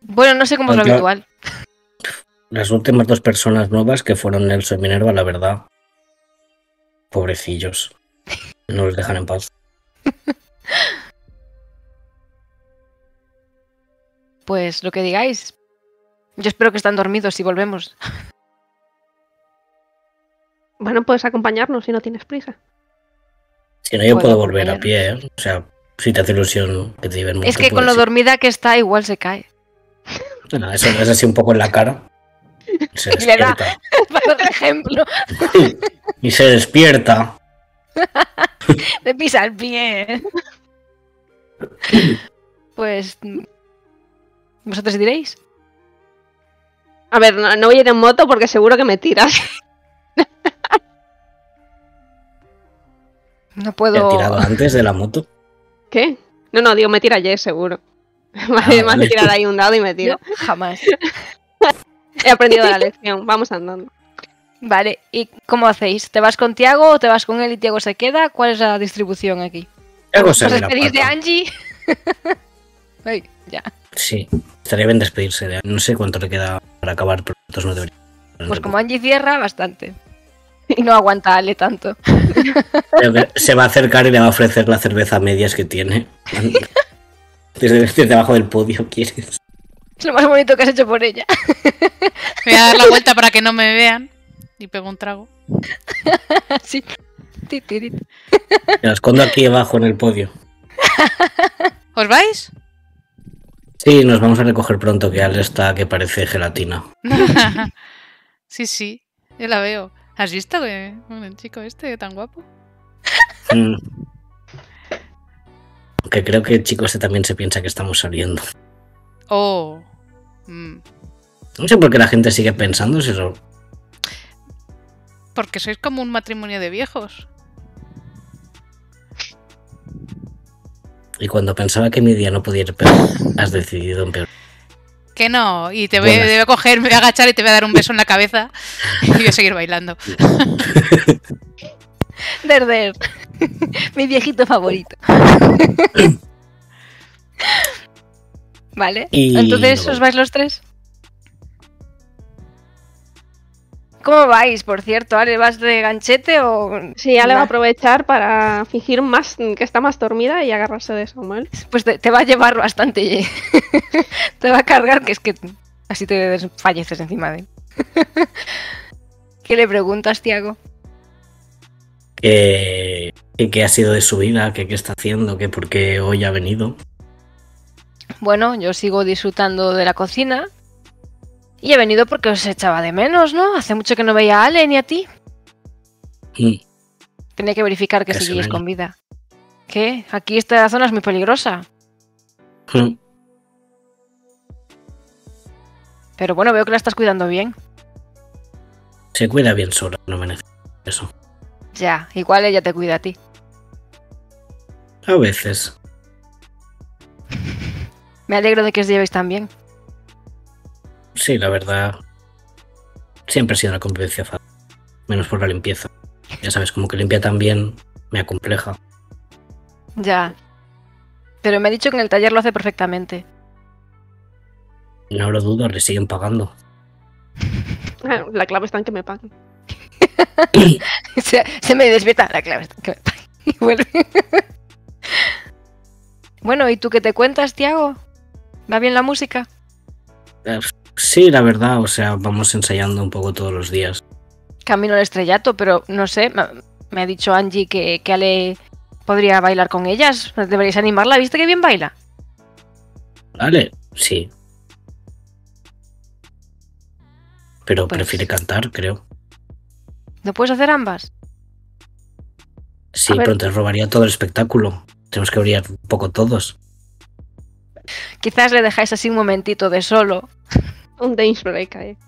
Bueno, no sé cómo es lo habitual. Las últimas dos personas nuevas que fueron Nelson y Minerva, la verdad. Pobrecillos. No los dejan en paz. Pues lo que digáis. Yo espero que están dormidos y volvemos. Bueno, puedes acompañarnos si no tienes prisa. Si no, yo Puedo puedo volver a pie, ¿eh? O sea, si te hace ilusión que te lleven Es mucho, que con lo ir. dormida que está, igual se cae. No, eso es así un poco en la cara. Se Y le da. despierta. Para dar ejemplo, y se despierta. me pisa el pie. Pues. ¿Vosotros diréis? A ver, no, no voy a ir en moto porque seguro que me tiras. No ¿Te puedo. tirado antes de la moto? ¿Qué? No, no, digo, me tira Jess, seguro. Más Ah, más vale. de tirar ahí un dado y me tiro. Yo jamás. He aprendido la lección, vamos andando. Vale, ¿y cómo hacéis? ¿Te vas con Tiago o te vas con él y Tiago se queda? ¿Cuál es la distribución aquí? ¿Os se la despedís de. Angie? Ay, ya. Sí, estaría bien despedirse de No sé cuánto le queda para acabar, pero no deberíamos. Pues como Angie cierra, bastante. Y no aguanta a Ale tanto. Se va a acercar y le va a ofrecer la cerveza a medias que tiene. Desde, desde abajo del podio, ¿quieres? Es lo más bonito que has hecho por ella. Voy a dar la vuelta para que no me vean. Y pego un trago. Sí. Me la escondo aquí abajo en el podio. ¿Os vais? Sí, nos vamos a recoger pronto, que Ale está que parece gelatina. sí, sí. Yo la veo. ¿Has visto que bueno, el chico este tan guapo? Mm. Aunque creo que el chico este también se piensa que estamos saliendo. Oh. Mm. No sé por qué la gente sigue pensando eso. Porque sois como un matrimonio de viejos. Y cuando pensaba que mi día no podía ir peor, has decidido empeorar. Que no, y te voy, a coger, me voy a agachar y te voy a dar un beso en la cabeza y voy a seguir bailando. Derder. Mi viejito favorito. vale. Y Entonces, ¿os vais los tres? ¿Cómo vais, por cierto? ¿Ale, vas de ganchete o...? Sí, ya le va a aprovechar para fingir más que está más dormida y agarrarse de Samuel. Pues te, te va a llevar bastante... te va a cargar, que es que así te desfalleces encima de él. ¿Qué le preguntas, Tiago? que, que qué ha sido de su vida, que qué está haciendo, que por qué hoy ha venido. Bueno, yo sigo disfrutando de la cocina. Y he venido porque os echaba de menos, ¿no? Hace mucho que no veía a Ale ni a ti. Mm, Tenía que verificar que Casi seguís con vida. ¿Qué? Aquí esta zona es muy peligrosa. Pero bueno, veo que la estás cuidando bien. Se cuida bien sola, no me necesita eso. Ya, igual ella te cuida a ti. A veces. Me alegro de que os llevéis tan bien. Sí, la verdad. Siempre ha sido una convivencia fácil. Menos por la limpieza. Ya sabes, como que limpia tan bien, me acompleja. Ya. Pero me ha dicho que en el taller lo hace perfectamente. No lo dudo, le siguen pagando. La clave está en que me paguen. se, se me despierta la clave. que me- y vuelve. bueno, ¿y tú qué te cuentas, Tiago? ¿Va bien la música? Sí, la verdad, o sea, vamos ensayando un poco todos los días. Camino al estrellato, pero no sé. Me, ha dicho Angie que, que Ale podría bailar con ellas. Deberíais animarla. ¿Viste que bien baila? ¿Vale? Sí. Pero Pues- prefiere cantar, creo. ¿No puedes hacer ambas? Sí, A ver. pero te robaría todo el espectáculo. Tenemos que brillar un poco todos. Quizás le dejáis así un momentito de solo. Un dance break ahí.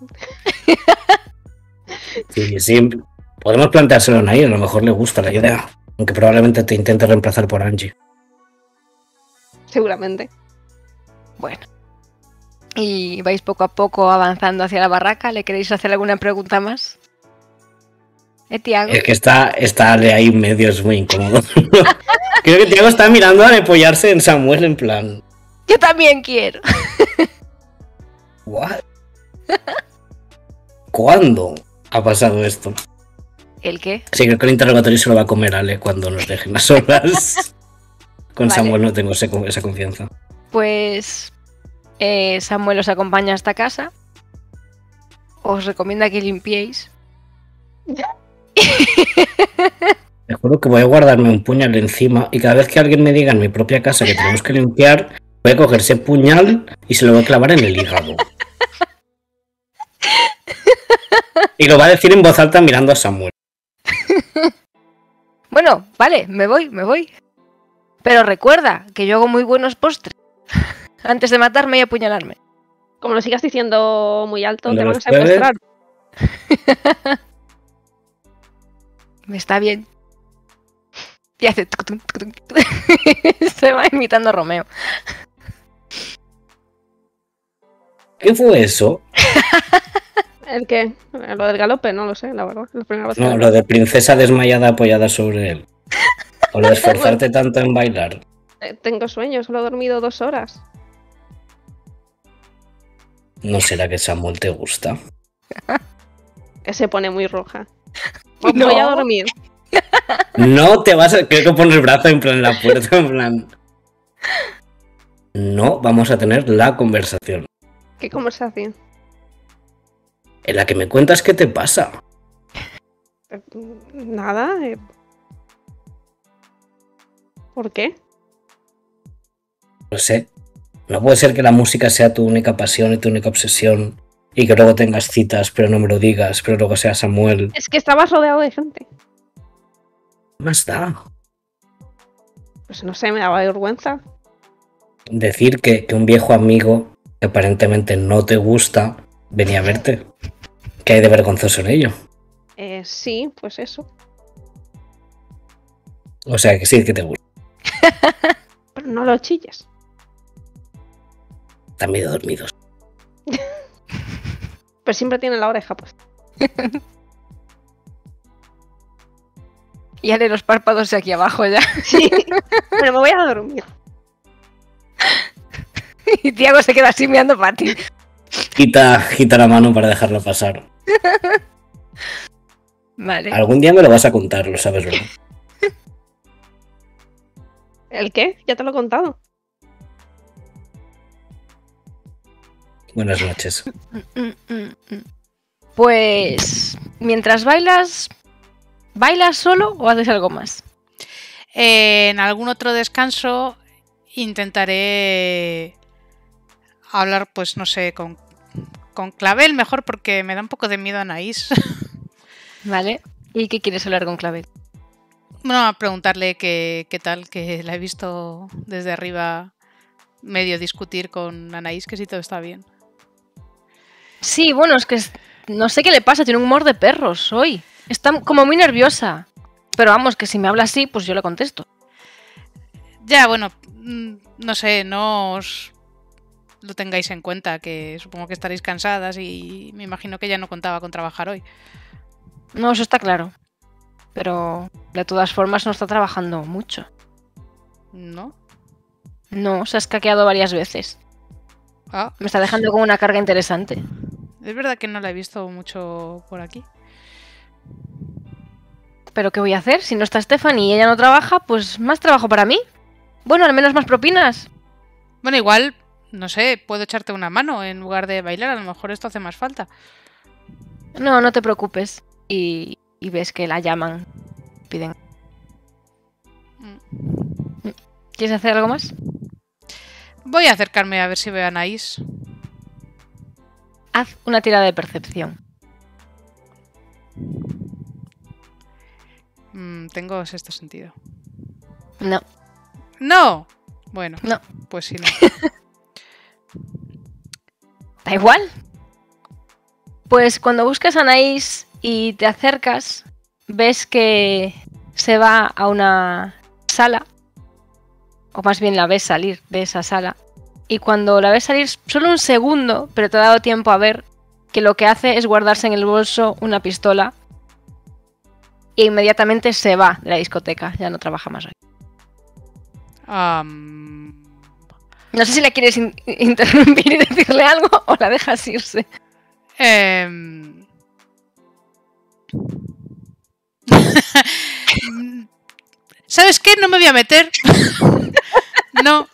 Sí, sí. Podemos planteárselo a ahí, a lo mejor le gusta la idea. Aunque probablemente te intente reemplazar por Angie. Seguramente. Bueno. Y vais poco a poco avanzando hacia la barraca. ¿Le queréis hacer alguna pregunta más? ¿Eh, Tiago? Es que está, está Ale ahí medio, es muy incómodo. Creo que Tiago está mirando a apoyarse en Samuel en plan. Yo también quiero. ¿What? ¿Cuándo ha pasado esto? ¿El qué? Sí, creo que el interrogatorio se lo va a comer Ale cuando nos dejen las horas. Con Vale. Samuel no tengo ese- esa confianza. Pues eh, Samuel os acompaña hasta casa. Os recomienda que limpiéis. Te juro que voy a guardarme un puñal encima y cada vez que alguien me diga en mi propia casa que tenemos que limpiar, voy a coger ese puñal y se lo voy a clavar en el hígado. Y lo va a decir en voz alta mirando a Samuel. Bueno, vale, me voy, me voy. Pero recuerda que yo hago muy buenos postres. Antes de matarme y apuñalarme. Como lo sigas diciendo muy alto, Cuando te van a secuestrar. Está bien. Y hace... tuc, tuc, tuc, tuc, tuc. Se va imitando a Romeo. ¿Qué fue eso? ¿El qué? Lo del galope, no lo sé, la verdad. La primera vez que No, lo- lo de princesa desmayada apoyada sobre él. O lo de esforzarte tanto en bailar. Eh, Tengo sueño, solo he dormido dos horas. ¿No será que Samuel te gusta? Que se pone muy roja. Pues No. Voy a dormir. No te vas a. Creo que pone el brazo en plan en la puerta, en plan. No vamos a tener la conversación. ¿Qué conversación? En la que me cuentas qué te pasa. Nada. eh. ¿Por qué? No sé. No puede ser que la música sea tu única pasión y tu única obsesión. Y que luego tengas citas, pero no me lo digas, pero luego sea Samuel. Es que estabas rodeado de gente. ¿Qué más da? Pues no sé, me daba vergüenza. Decir que, que un viejo amigo que aparentemente no te gusta venía a verte. ¿Qué hay de vergonzoso en ello? Eh, sí, pues eso. O sea que sí que te gusta. Pero no lo chilles. Están medio dormidos. Pero siempre tiene la oreja pues. Y haré los párpados de aquí abajo ya. Sí. Bueno, me voy a dormir. Y Tiago se queda así mirando para ti. Quita, quita la mano para dejarlo pasar. Vale. Algún día me lo vas a contar, lo sabes, ¿verdad? ¿El qué? Ya te lo he contado. Buenas noches. Pues mientras bailas, ¿bailas solo o haces algo más? Eh, en algún otro descanso intentaré hablar, pues no sé, con, con Clavel mejor porque me da un poco de miedo Anaís. Vale. ¿Y qué quieres hablar con Clavel? bueno, a preguntarle qué, qué tal, que la he visto desde arriba medio discutir con Anaís, que si todo está bien. Sí, bueno, es que es- no sé qué le pasa, tiene un humor de perros hoy. Está como muy nerviosa. Pero vamos, que si me habla así, pues yo le contesto. Ya, bueno, mm, no sé, no os lo tengáis en cuenta, que supongo que estaréis cansadas y me imagino que ya no contaba con trabajar hoy. No, eso está claro. Pero de todas formas no está trabajando mucho. ¿No? No, se ha escaqueado varias veces. Ah, Me está dejando con una carga interesante. es verdad que no la he visto mucho por aquí. ¿Pero qué voy a hacer? Si no está Stephanie y ella no trabaja, pues más trabajo para mí. Bueno, al menos más propinas. Bueno, igual, no sé, puedo echarte una mano en lugar de bailar, a lo mejor esto hace más falta. No, no te preocupes. Y, y ves que la llaman. Piden. Mm. ¿Quieres hacer algo más? Voy a acercarme a ver si veo a Anaís. Haz una tirada de percepción. Mm, tengo sexto sentido. No, ¡No! Bueno, No. pues sí, no. da igual. Pues cuando buscas a Anaís y te acercas, ves que se va a una sala. O más bien la ves salir de esa sala. Y cuando la ves salir solo un segundo, pero te ha dado tiempo a ver que lo que hace es guardarse en el bolso una pistola. E inmediatamente se va de la discoteca. Ya no trabaja más. Am, No sé si la quieres in- interrumpir y decirle algo o la dejas irse. em, ¿Sabes qué? No me voy a meter. no,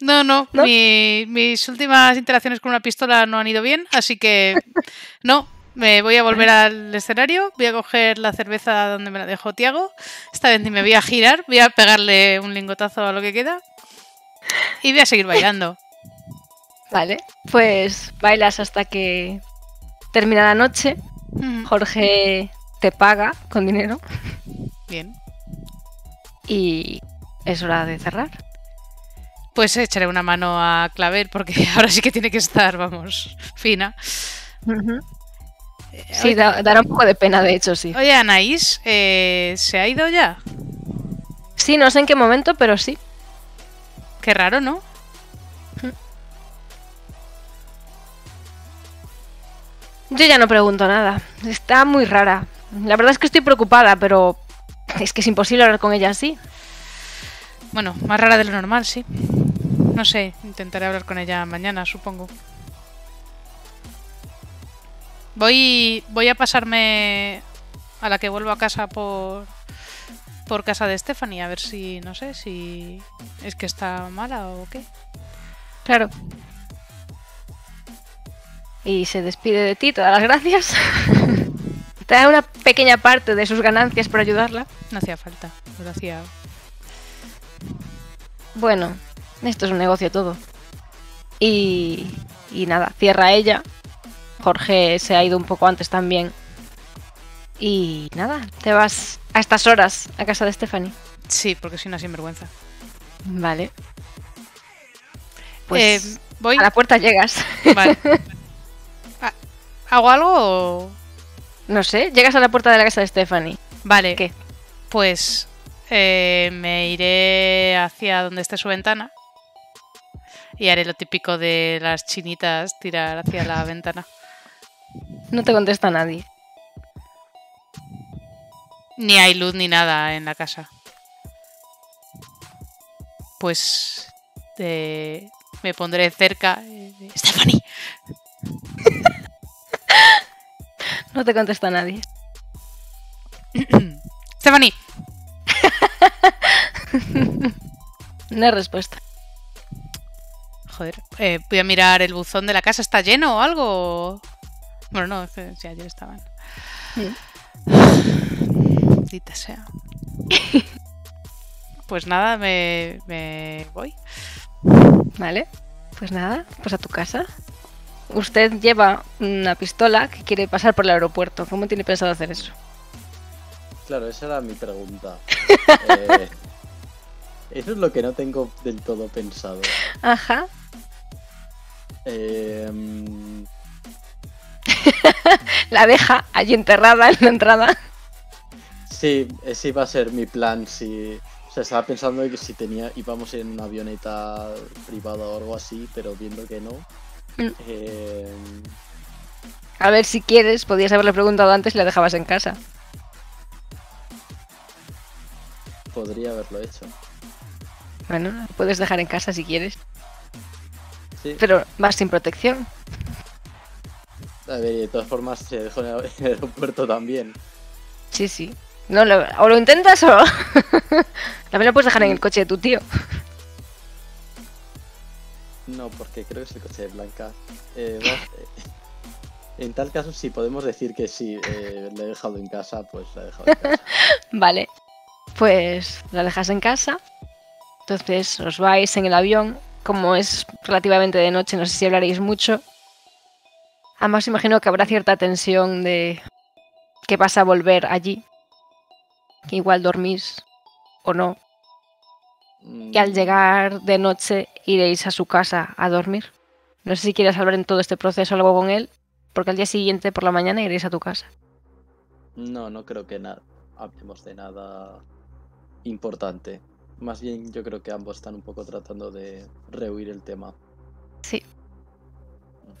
no, no. ¿No? Mi- mis últimas interacciones con una pistola no han ido bien, así que no. Me voy a volver al escenario, voy a coger la cerveza donde me la dejó Tiago. Esta vez ni me voy a girar, voy a pegarle un lingotazo a lo que queda. Y voy a seguir bailando. Vale, pues bailas hasta que termina la noche. Jorge te paga con dinero Bien. y es hora de cerrar. Pues echaré una mano a Claver porque ahora sí que tiene que estar, vamos, fina. Eh, Sí, da- dará un poco de pena, de hecho, sí. Oye, Anaís, eh, ¿se ha ido ya? Sí, no sé en qué momento, pero sí. Qué raro, ¿no? Yo ya no pregunto nada. Está muy rara. La verdad es que estoy preocupada, pero es que es imposible hablar con ella así. Bueno, más rara de lo normal, sí. No sé, intentaré hablar con ella mañana, supongo. Voy, voy a pasarme a la que vuelvo a casa por por casa de Stephanie a ver si no sé si es que está mala o qué. Claro. Y se despide de ti, te da las gracias. te da una pequeña parte de sus ganancias por ayudarla. No hacía falta, no lo hacía. Bueno, esto es un negocio todo. Y, y nada, cierra ella. Jorge se ha ido un poco antes también. Y nada, te vas a estas horas a casa de Stephanie. Sí, porque soy una sinvergüenza. Vale. Pues Eh, voy. a la puerta llegas. Vale. Ah, ¿Hago algo o.? No sé, llegas a la puerta de la casa de Stephanie. Vale. ¿Qué? Pues eh, me iré hacia donde esté su ventana. Y haré lo típico de las chinitas, tirar hacia la ventana. No te contesta nadie. Ni hay luz ni nada en la casa. Pues eh, me pondré cerca. eh, Stephanie. No te contesta nadie. Stephanie. No hay respuesta. Joder. eh, voy a mirar el buzón de la casa. ¿Está lleno o algo? Bueno, no, es que sí, ayer estaban. Maldita sea. Pues nada, me, me voy. Vale. Pues nada, pues a tu casa. Usted lleva una pistola que quiere pasar por el aeropuerto. ¿Cómo tiene pensado hacer eso? Claro, esa era mi pregunta. Eh, eso es lo que no tengo del todo pensado. Ajá. Eh, La deja allí enterrada en la entrada. sí, ese iba a ser mi plan. Si, o sea, estaba pensando que si tenía íbamos en una avioneta privada o algo así, pero viendo que no. Mm. eh, A ver si quieres, podías haberle preguntado antes y la dejabas en casa. podría haberlo hecho. Bueno, la puedes dejar en casa si quieres. Sí. Pero vas sin protección. A ver, y de todas formas se dejó en el aeropuerto también. Sí, sí. No, lo- o lo intentas o... También lo puedes dejar en el coche de tu tío. No, porque creo que es el coche de Blanca. Eh, eh, en tal caso, si podemos decir que sí, eh, le he dejado en casa, pues la he dejado en casa. Vale. Pues la dejas en casa. Entonces os vais en el avión. Como es relativamente de noche, no sé si hablaréis mucho. Además, imagino que habrá cierta tensión de qué vas a volver allí. Que igual dormís o no. Y al Mm, llegar de noche iréis a su casa a dormir. No sé si quieres hablar en todo este proceso algo con él, porque al día siguiente por la mañana iréis a tu casa. No, no creo que hablemos de nada importante. Más bien, yo creo que ambos están un poco tratando de rehuir el tema. Sí.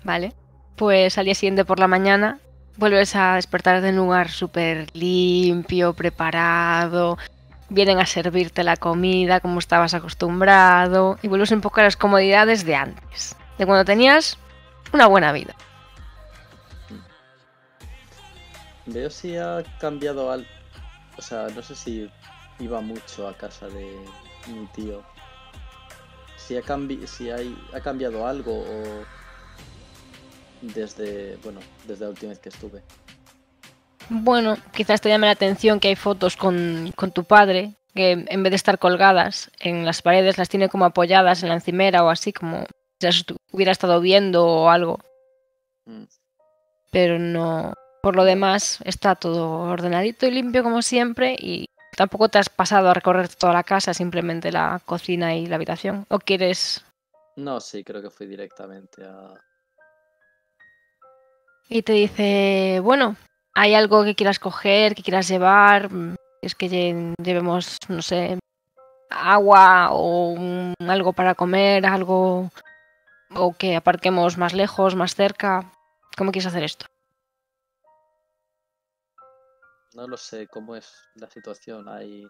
Vale. Pues al día siguiente por la mañana vuelves a despertar en un lugar súper limpio, preparado. Vienen a servirte la comida como estabas acostumbrado. Y vuelves un poco a las comodidades de antes. De cuando tenías una buena vida. Veo si ha cambiado algo. O sea, no sé si iba mucho a casa de mi tío. Si ha, cambi si ha cambiado algo o desde, bueno, desde la última vez que estuve. Bueno, quizás te llame la atención que hay fotos con, con tu padre, que en vez de estar colgadas en las paredes, las tiene como apoyadas en la encimera o así, como si las hubiera estado viendo o algo. Mm. Pero no. Por lo demás, está todo ordenadito y limpio como siempre y tampoco te has pasado a recorrer toda la casa, simplemente la cocina y la habitación. ¿O quieres...? No, sí, creo que fui directamente a... Y te dice, bueno, ¿hay algo que quieras coger, que quieras llevar? Mm, Es que lle- llevemos, no sé, agua o un- algo para comer, algo... O que aparquemos más lejos, más cerca. ¿Cómo quieres hacer esto? No lo sé cómo es la situación. ¿Hay,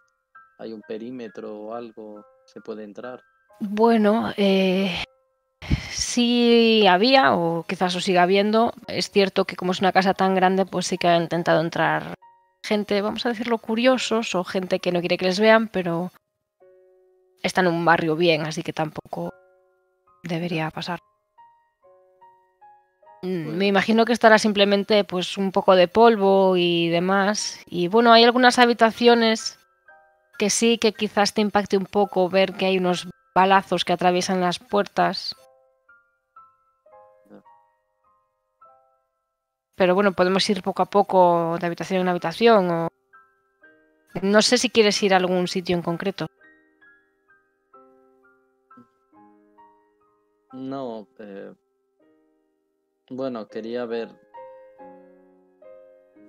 hay un perímetro o algo? ¿Se puede entrar? Bueno, eh, sí había, o quizás lo siga habiendo. Es cierto que como es una casa tan grande, pues sí que ha intentado entrar gente, vamos a decirlo, curiosos o gente que no quiere que les vean, pero está en un barrio bien, así que tampoco debería pasar. Mm, Pues- Me imagino que estará simplemente pues un poco de polvo y demás. Y bueno, hay algunas habitaciones que sí que quizás te impacte un poco ver que hay unos balazos que atraviesan las puertas. Pero bueno, podemos ir poco a poco de habitación en habitación o... No sé si quieres ir a algún sitio en concreto. No, eh, bueno, quería ver.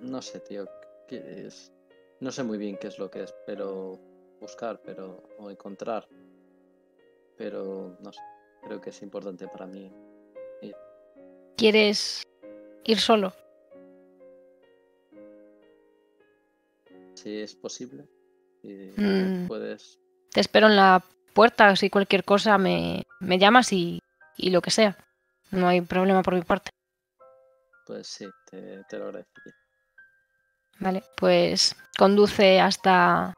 No sé, tío, qué es. No sé muy bien qué es lo que es, pero buscar, pero o encontrar. Pero no sé, creo que es importante para mí. ¿Quieres ir solo? Si es posible. Si Mm. puedes. Te espero en la puerta, si cualquier cosa me, me llamas y, y lo que sea. No hay problema por mi parte. Pues sí, te, te lo agradecería. Vale, pues conduce hasta,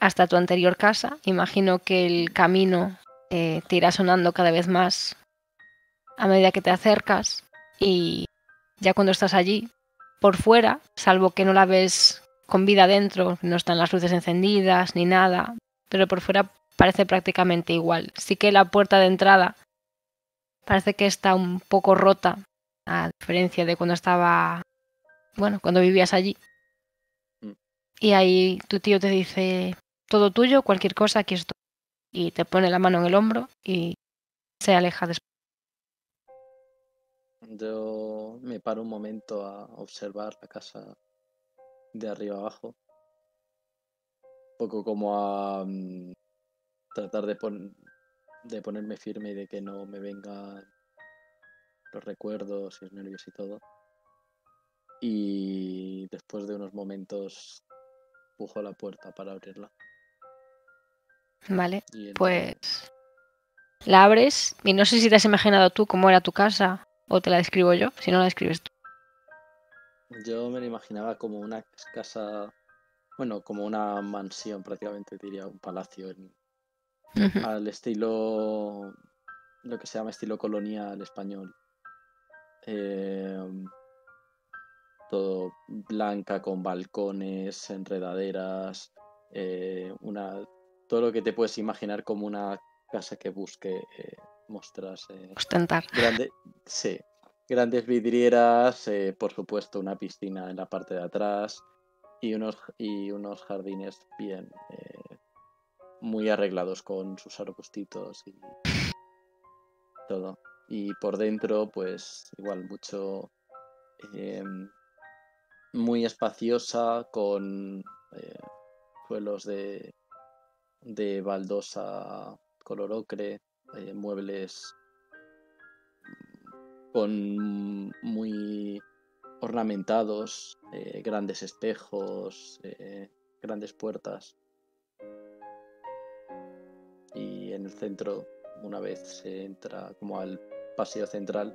hasta tu anterior casa. Imagino que el camino eh, te irá sonando cada vez más a medida que te acercas y ya cuando estás allí, por fuera, salvo que no la ves con vida dentro, no están las luces encendidas ni nada, pero por fuera parece prácticamente igual. Sí que la puerta de entrada parece que está un poco rota, a diferencia de cuando estaba, bueno, cuando vivías allí. Mm. Y ahí tu tío te dice, todo tuyo, cualquier cosa, aquí estoy. Y te pone la mano en el hombro y se aleja después. Yo me paro un momento a observar la casa de arriba abajo. Un poco como a mm, tratar de, pon- de ponerme firme y de que no me vengan los recuerdos y los nervios y todo. Y después de unos momentos empujo la puerta para abrirla. Vale, pues la abres y no sé si te has imaginado tú cómo era tu casa o te la describo yo, si no la describes tú. Yo me lo imaginaba como una casa, bueno, como una mansión prácticamente, diría, un palacio en- al estilo, lo que se llama estilo colonial español. Eh, todo blanca con balcones, enredaderas, eh, una, todo lo que te puedes imaginar como una casa que busque eh, mostrarse. Ostentar. Grande, sí, grandes vidrieras, eh, por supuesto una piscina en la parte de atrás y unos, y unos jardines bien eh, muy arreglados con sus arbustitos y todo. Y por dentro, pues igual mucho em, muy espaciosa con eh, suelos de, de baldosa color ocre, muebles con muy ornamentados, eh, grandes espejos, eh, grandes puertas. Y en el centro, una vez se entra como al pasillo central,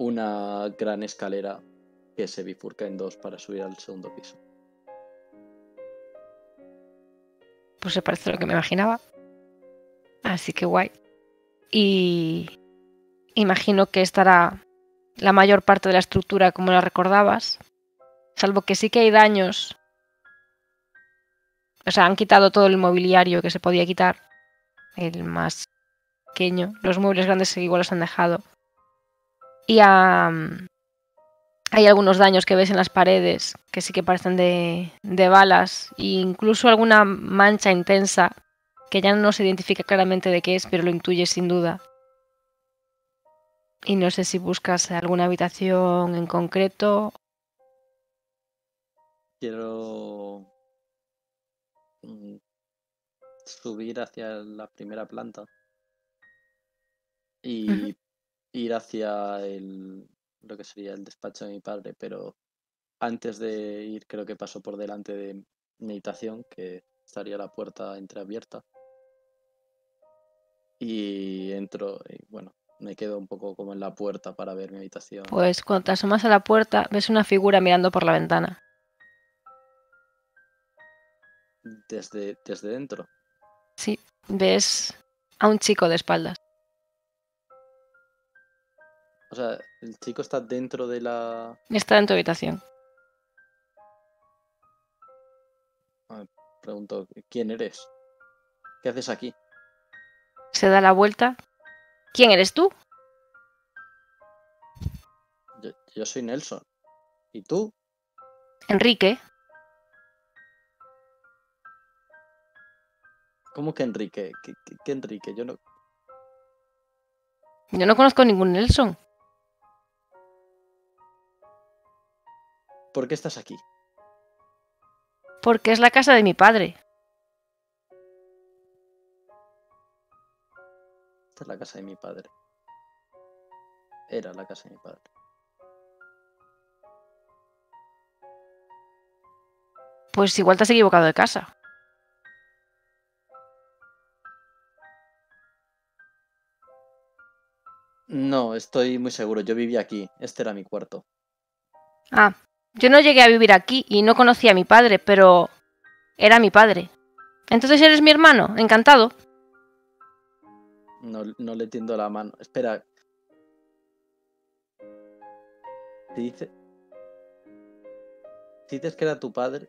una gran escalera que se bifurca en dos para subir al segundo piso. Pues se parece a lo que me imaginaba. Así que guay. Y imagino que estará la mayor parte de la estructura como la recordabas. Salvo que sí que hay daños. O sea, han quitado todo el mobiliario que se podía quitar. El más pequeño. Los muebles grandes igual los han dejado. Y hay algunos daños que ves en las paredes que sí que parecen de, balas. E incluso alguna mancha intensa que ya no se identifica claramente de qué es, pero lo intuyes sin duda. Y no sé si buscas alguna habitación en concreto. Quiero mm, subir hacia la primera planta y ir hacia el, lo que sería el despacho de mi padre, pero antes de ir creo que paso por delante de meditación, que estaría la puerta entreabierta. Y entro y bueno, me quedo un poco como en la puerta para ver mi habitación. Pues cuando te asomas a la puerta ves una figura mirando por la ventana. Desde, desde dentro. Sí, ves a un chico de espaldas. O sea, el chico está dentro de la... Está en tu habitación. Pregunto, ¿quién eres? ¿Qué haces aquí? Se da la vuelta. ¿Quién eres tú? Yo, yo soy Nelson. ¿Y tú? Enrique. ¿Cómo que Enrique? ¿Qué, qué- qué Enrique? Yo no... Yo no conozco ningún Nelson. ¿Por qué estás aquí? Porque es la casa de mi padre. Esta es la casa de mi padre. Era la casa de mi padre. Pues igual te has equivocado de casa. No, estoy muy seguro. Yo vivía aquí. Este era mi cuarto. Ah, yo no llegué a vivir aquí y no conocía a mi padre, pero era mi padre. Entonces eres mi hermano, encantado. No, no le tiendo la mano. Espera. ¿Te dice... ¿Dices que era tu padre?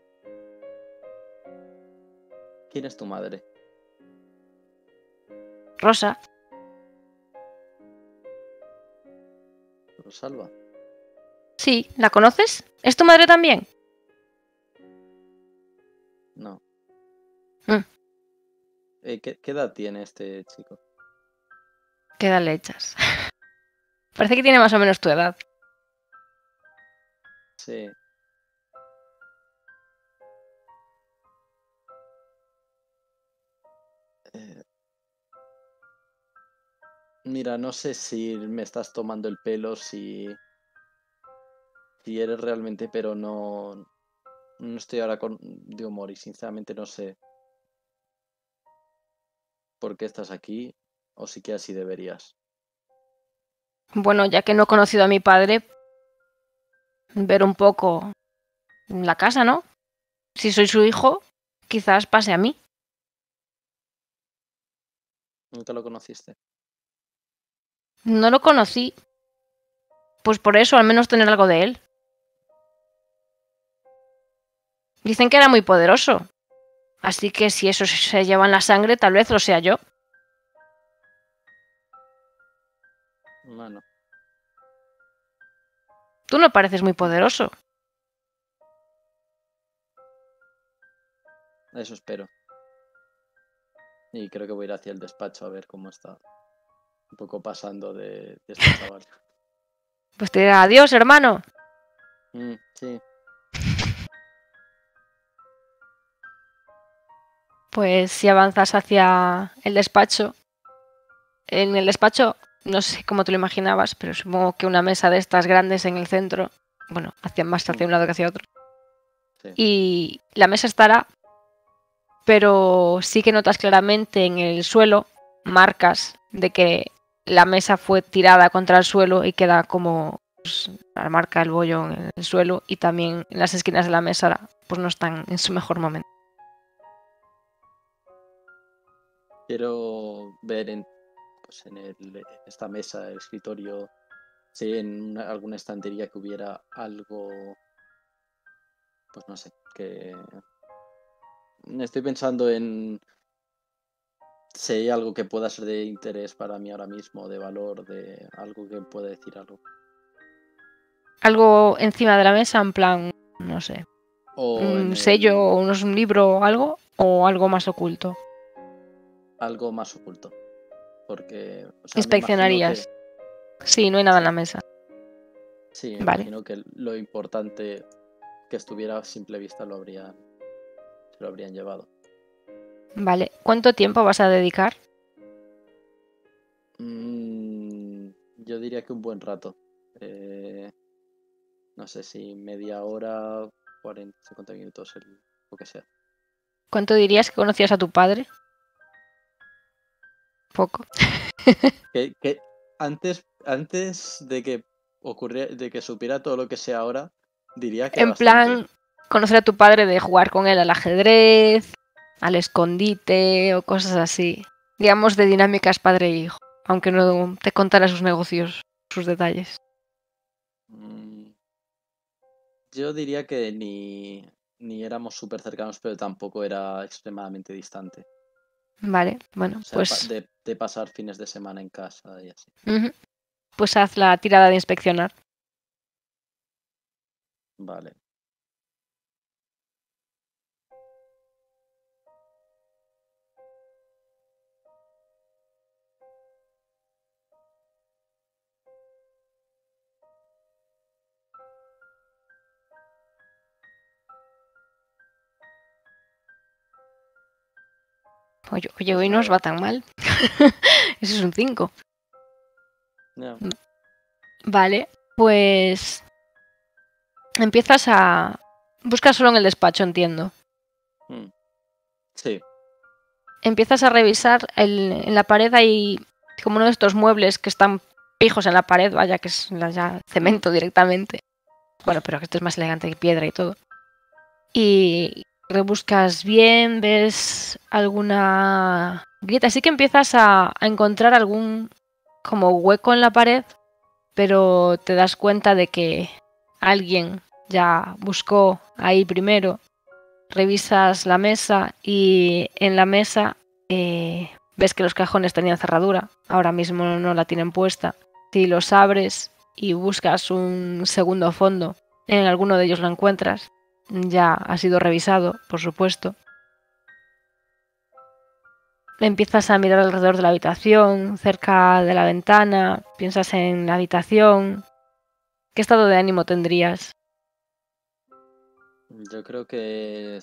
¿Quién es tu madre? Rosa, Rosalba. sí, ¿la conoces? ¿Es tu madre también? No. Mm. Eh, ¿qué, qué edad tiene este chico? ¿Qué edad le echas? Parece que tiene más o menos tu edad. Sí. Eh, Mira, no sé si me estás tomando el pelo, si, si eres realmente, pero no, no estoy ahora con, de humor y sinceramente no sé por qué estás aquí o si que así deberías. Bueno, ya que no he conocido a mi padre, ver un poco la casa, ¿no? Si soy su hijo, quizás pase a mí. ¿Nunca lo conociste? No lo conocí. Pues por eso, al menos tener algo de él. Dicen que era muy poderoso. Así que si eso se lleva en la sangre, tal vez lo sea yo. Bueno, Tú no pareces muy poderoso. eso espero. Y creo que voy a ir hacia el despacho a ver cómo está. Un poco pasando de, de este chaval. Pues te dirá adiós, hermano. Mm, sí, Pues si avanzas hacia el despacho. En el despacho, no sé cómo te lo imaginabas, pero supongo que una mesa de estas grandes en el centro. Bueno, hacia más hacia un lado que hacia otro. Sí. Y la mesa estará, pero sí que notas claramente en el suelo marcas de que la mesa fue tirada contra el suelo y queda como pues, la marca del bollo en el suelo y también en las esquinas de la mesa pues no están en su mejor momento. quiero ver en, pues en el- esta mesa, el escritorio, si en una- alguna estantería que hubiera algo, pues no sé, que estoy pensando en si hay algo que pueda ser de interés para mí ahora mismo, de valor, de algo que pueda decir algo. Algo encima de la mesa, en plan, no sé, O un el- sello o unos- un libro o algo, o algo más oculto. algo más oculto. Porque o sea, Inspeccionarías. que- Sí, no hay nada en la mesa. Sí, me Vale. imagino que lo importante que estuviera a simple vista lo habrían, se lo habrían llevado. Vale, ¿cuánto tiempo vas a dedicar? Mm, yo diría que un buen rato. Eh, no sé si media hora, 40, 50 minutos, el, lo que sea. ¿Cuánto dirías que conocías a tu padre? Poco. Que, que antes, antes de que ocurriera, de que supiera todo lo que sé ahora, diría que En bastante. plan, conocer a tu padre de jugar con él al ajedrez, al escondite o cosas así. Digamos de dinámicas padre e hijo, aunque no te contara sus negocios, sus detalles. Mm, Yo diría que ni, ni éramos súper cercanos, pero tampoco era extremadamente distante. Vale, bueno, O sea, pues, de, de pasar fines de semana en casa y así. pues haz la tirada de inspeccionar. Vale. Oye, oye, hoy no os va tan mal. Eso es un 5. Ya. Vale, pues empiezas a... Buscas solo en el despacho, entiendo. Mm. Sí. Empiezas a revisar el- en la pared hay como uno de estos muebles que están fijos en la pared, vaya que es ya cemento directamente. Bueno, pero que esto es más elegante que piedra y todo. Y rebuscas bien, ves alguna grieta. Así que empiezas a, encontrar algún como hueco en la pared, pero te das cuenta de que alguien ya buscó ahí primero. Revisas la mesa y en la mesa eh, ves que los cajones tenían cerradura. Ahora mismo no la tienen puesta. Si los abres y buscas un segundo fondo, en alguno de ellos lo encuentras. Ya ha sido revisado, por supuesto. Empiezas a mirar alrededor de la habitación, cerca de la ventana, piensas en la habitación. ¿Qué estado de ánimo tendrías? Yo creo que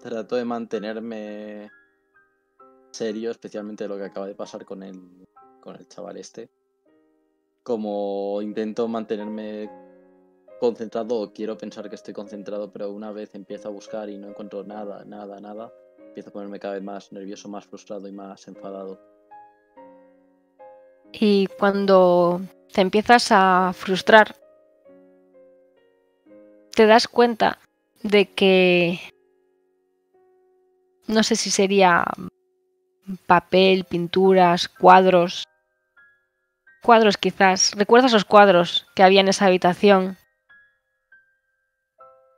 trato de mantenerme serio, especialmente lo que acaba de pasar con el, con el chaval este. Como intento mantenerme concentrado, quiero pensar que estoy concentrado, pero una vez empiezo a buscar y no encuentro nada, nada, nada, empiezo a ponerme cada vez más nervioso, más frustrado y más enfadado. Y cuando te empiezas a frustrar, te das cuenta de que no sé si sería papel, pinturas, cuadros. Cuadros quizás. ¿Recuerdas los cuadros que había en esa habitación?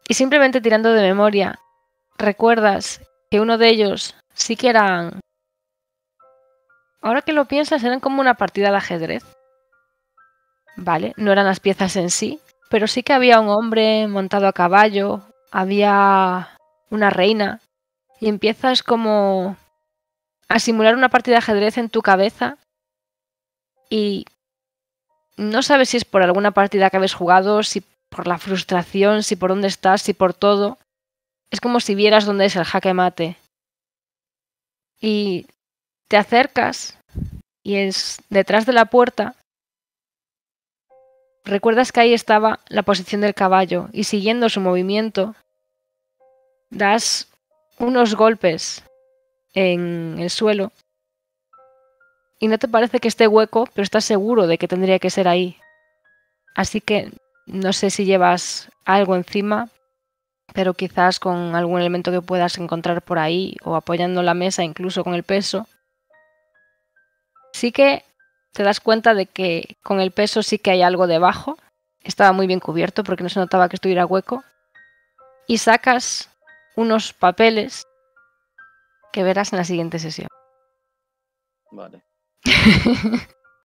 Y simplemente tirando de memoria, recuerdas que uno de ellos sí que eran... Ahora que lo piensas, eran como una partida de ajedrez. Vale, no eran las piezas en sí, pero sí que había un hombre montado a caballo, había una reina, y empiezas como a simular una partida de ajedrez en tu cabeza y no sabes si es por alguna partida que habéis jugado, si por la frustración, si por dónde estás, si por todo. Es como si vieras dónde es el jaque mate. Y te acercas y es detrás de la puerta. Recuerdas que ahí estaba la posición del caballo y siguiendo su movimiento das unos golpes en el suelo y no te parece que esté hueco, pero estás seguro de que tendría que ser ahí. Así que no sé si llevas algo encima, pero quizás con algún elemento que puedas encontrar por ahí o apoyando la mesa incluso con el peso. Sí que te das cuenta de que con el peso sí que hay algo debajo. Estaba muy bien cubierto porque no se notaba que estuviera hueco. Y sacas unos papeles que verás en la siguiente sesión. Vale.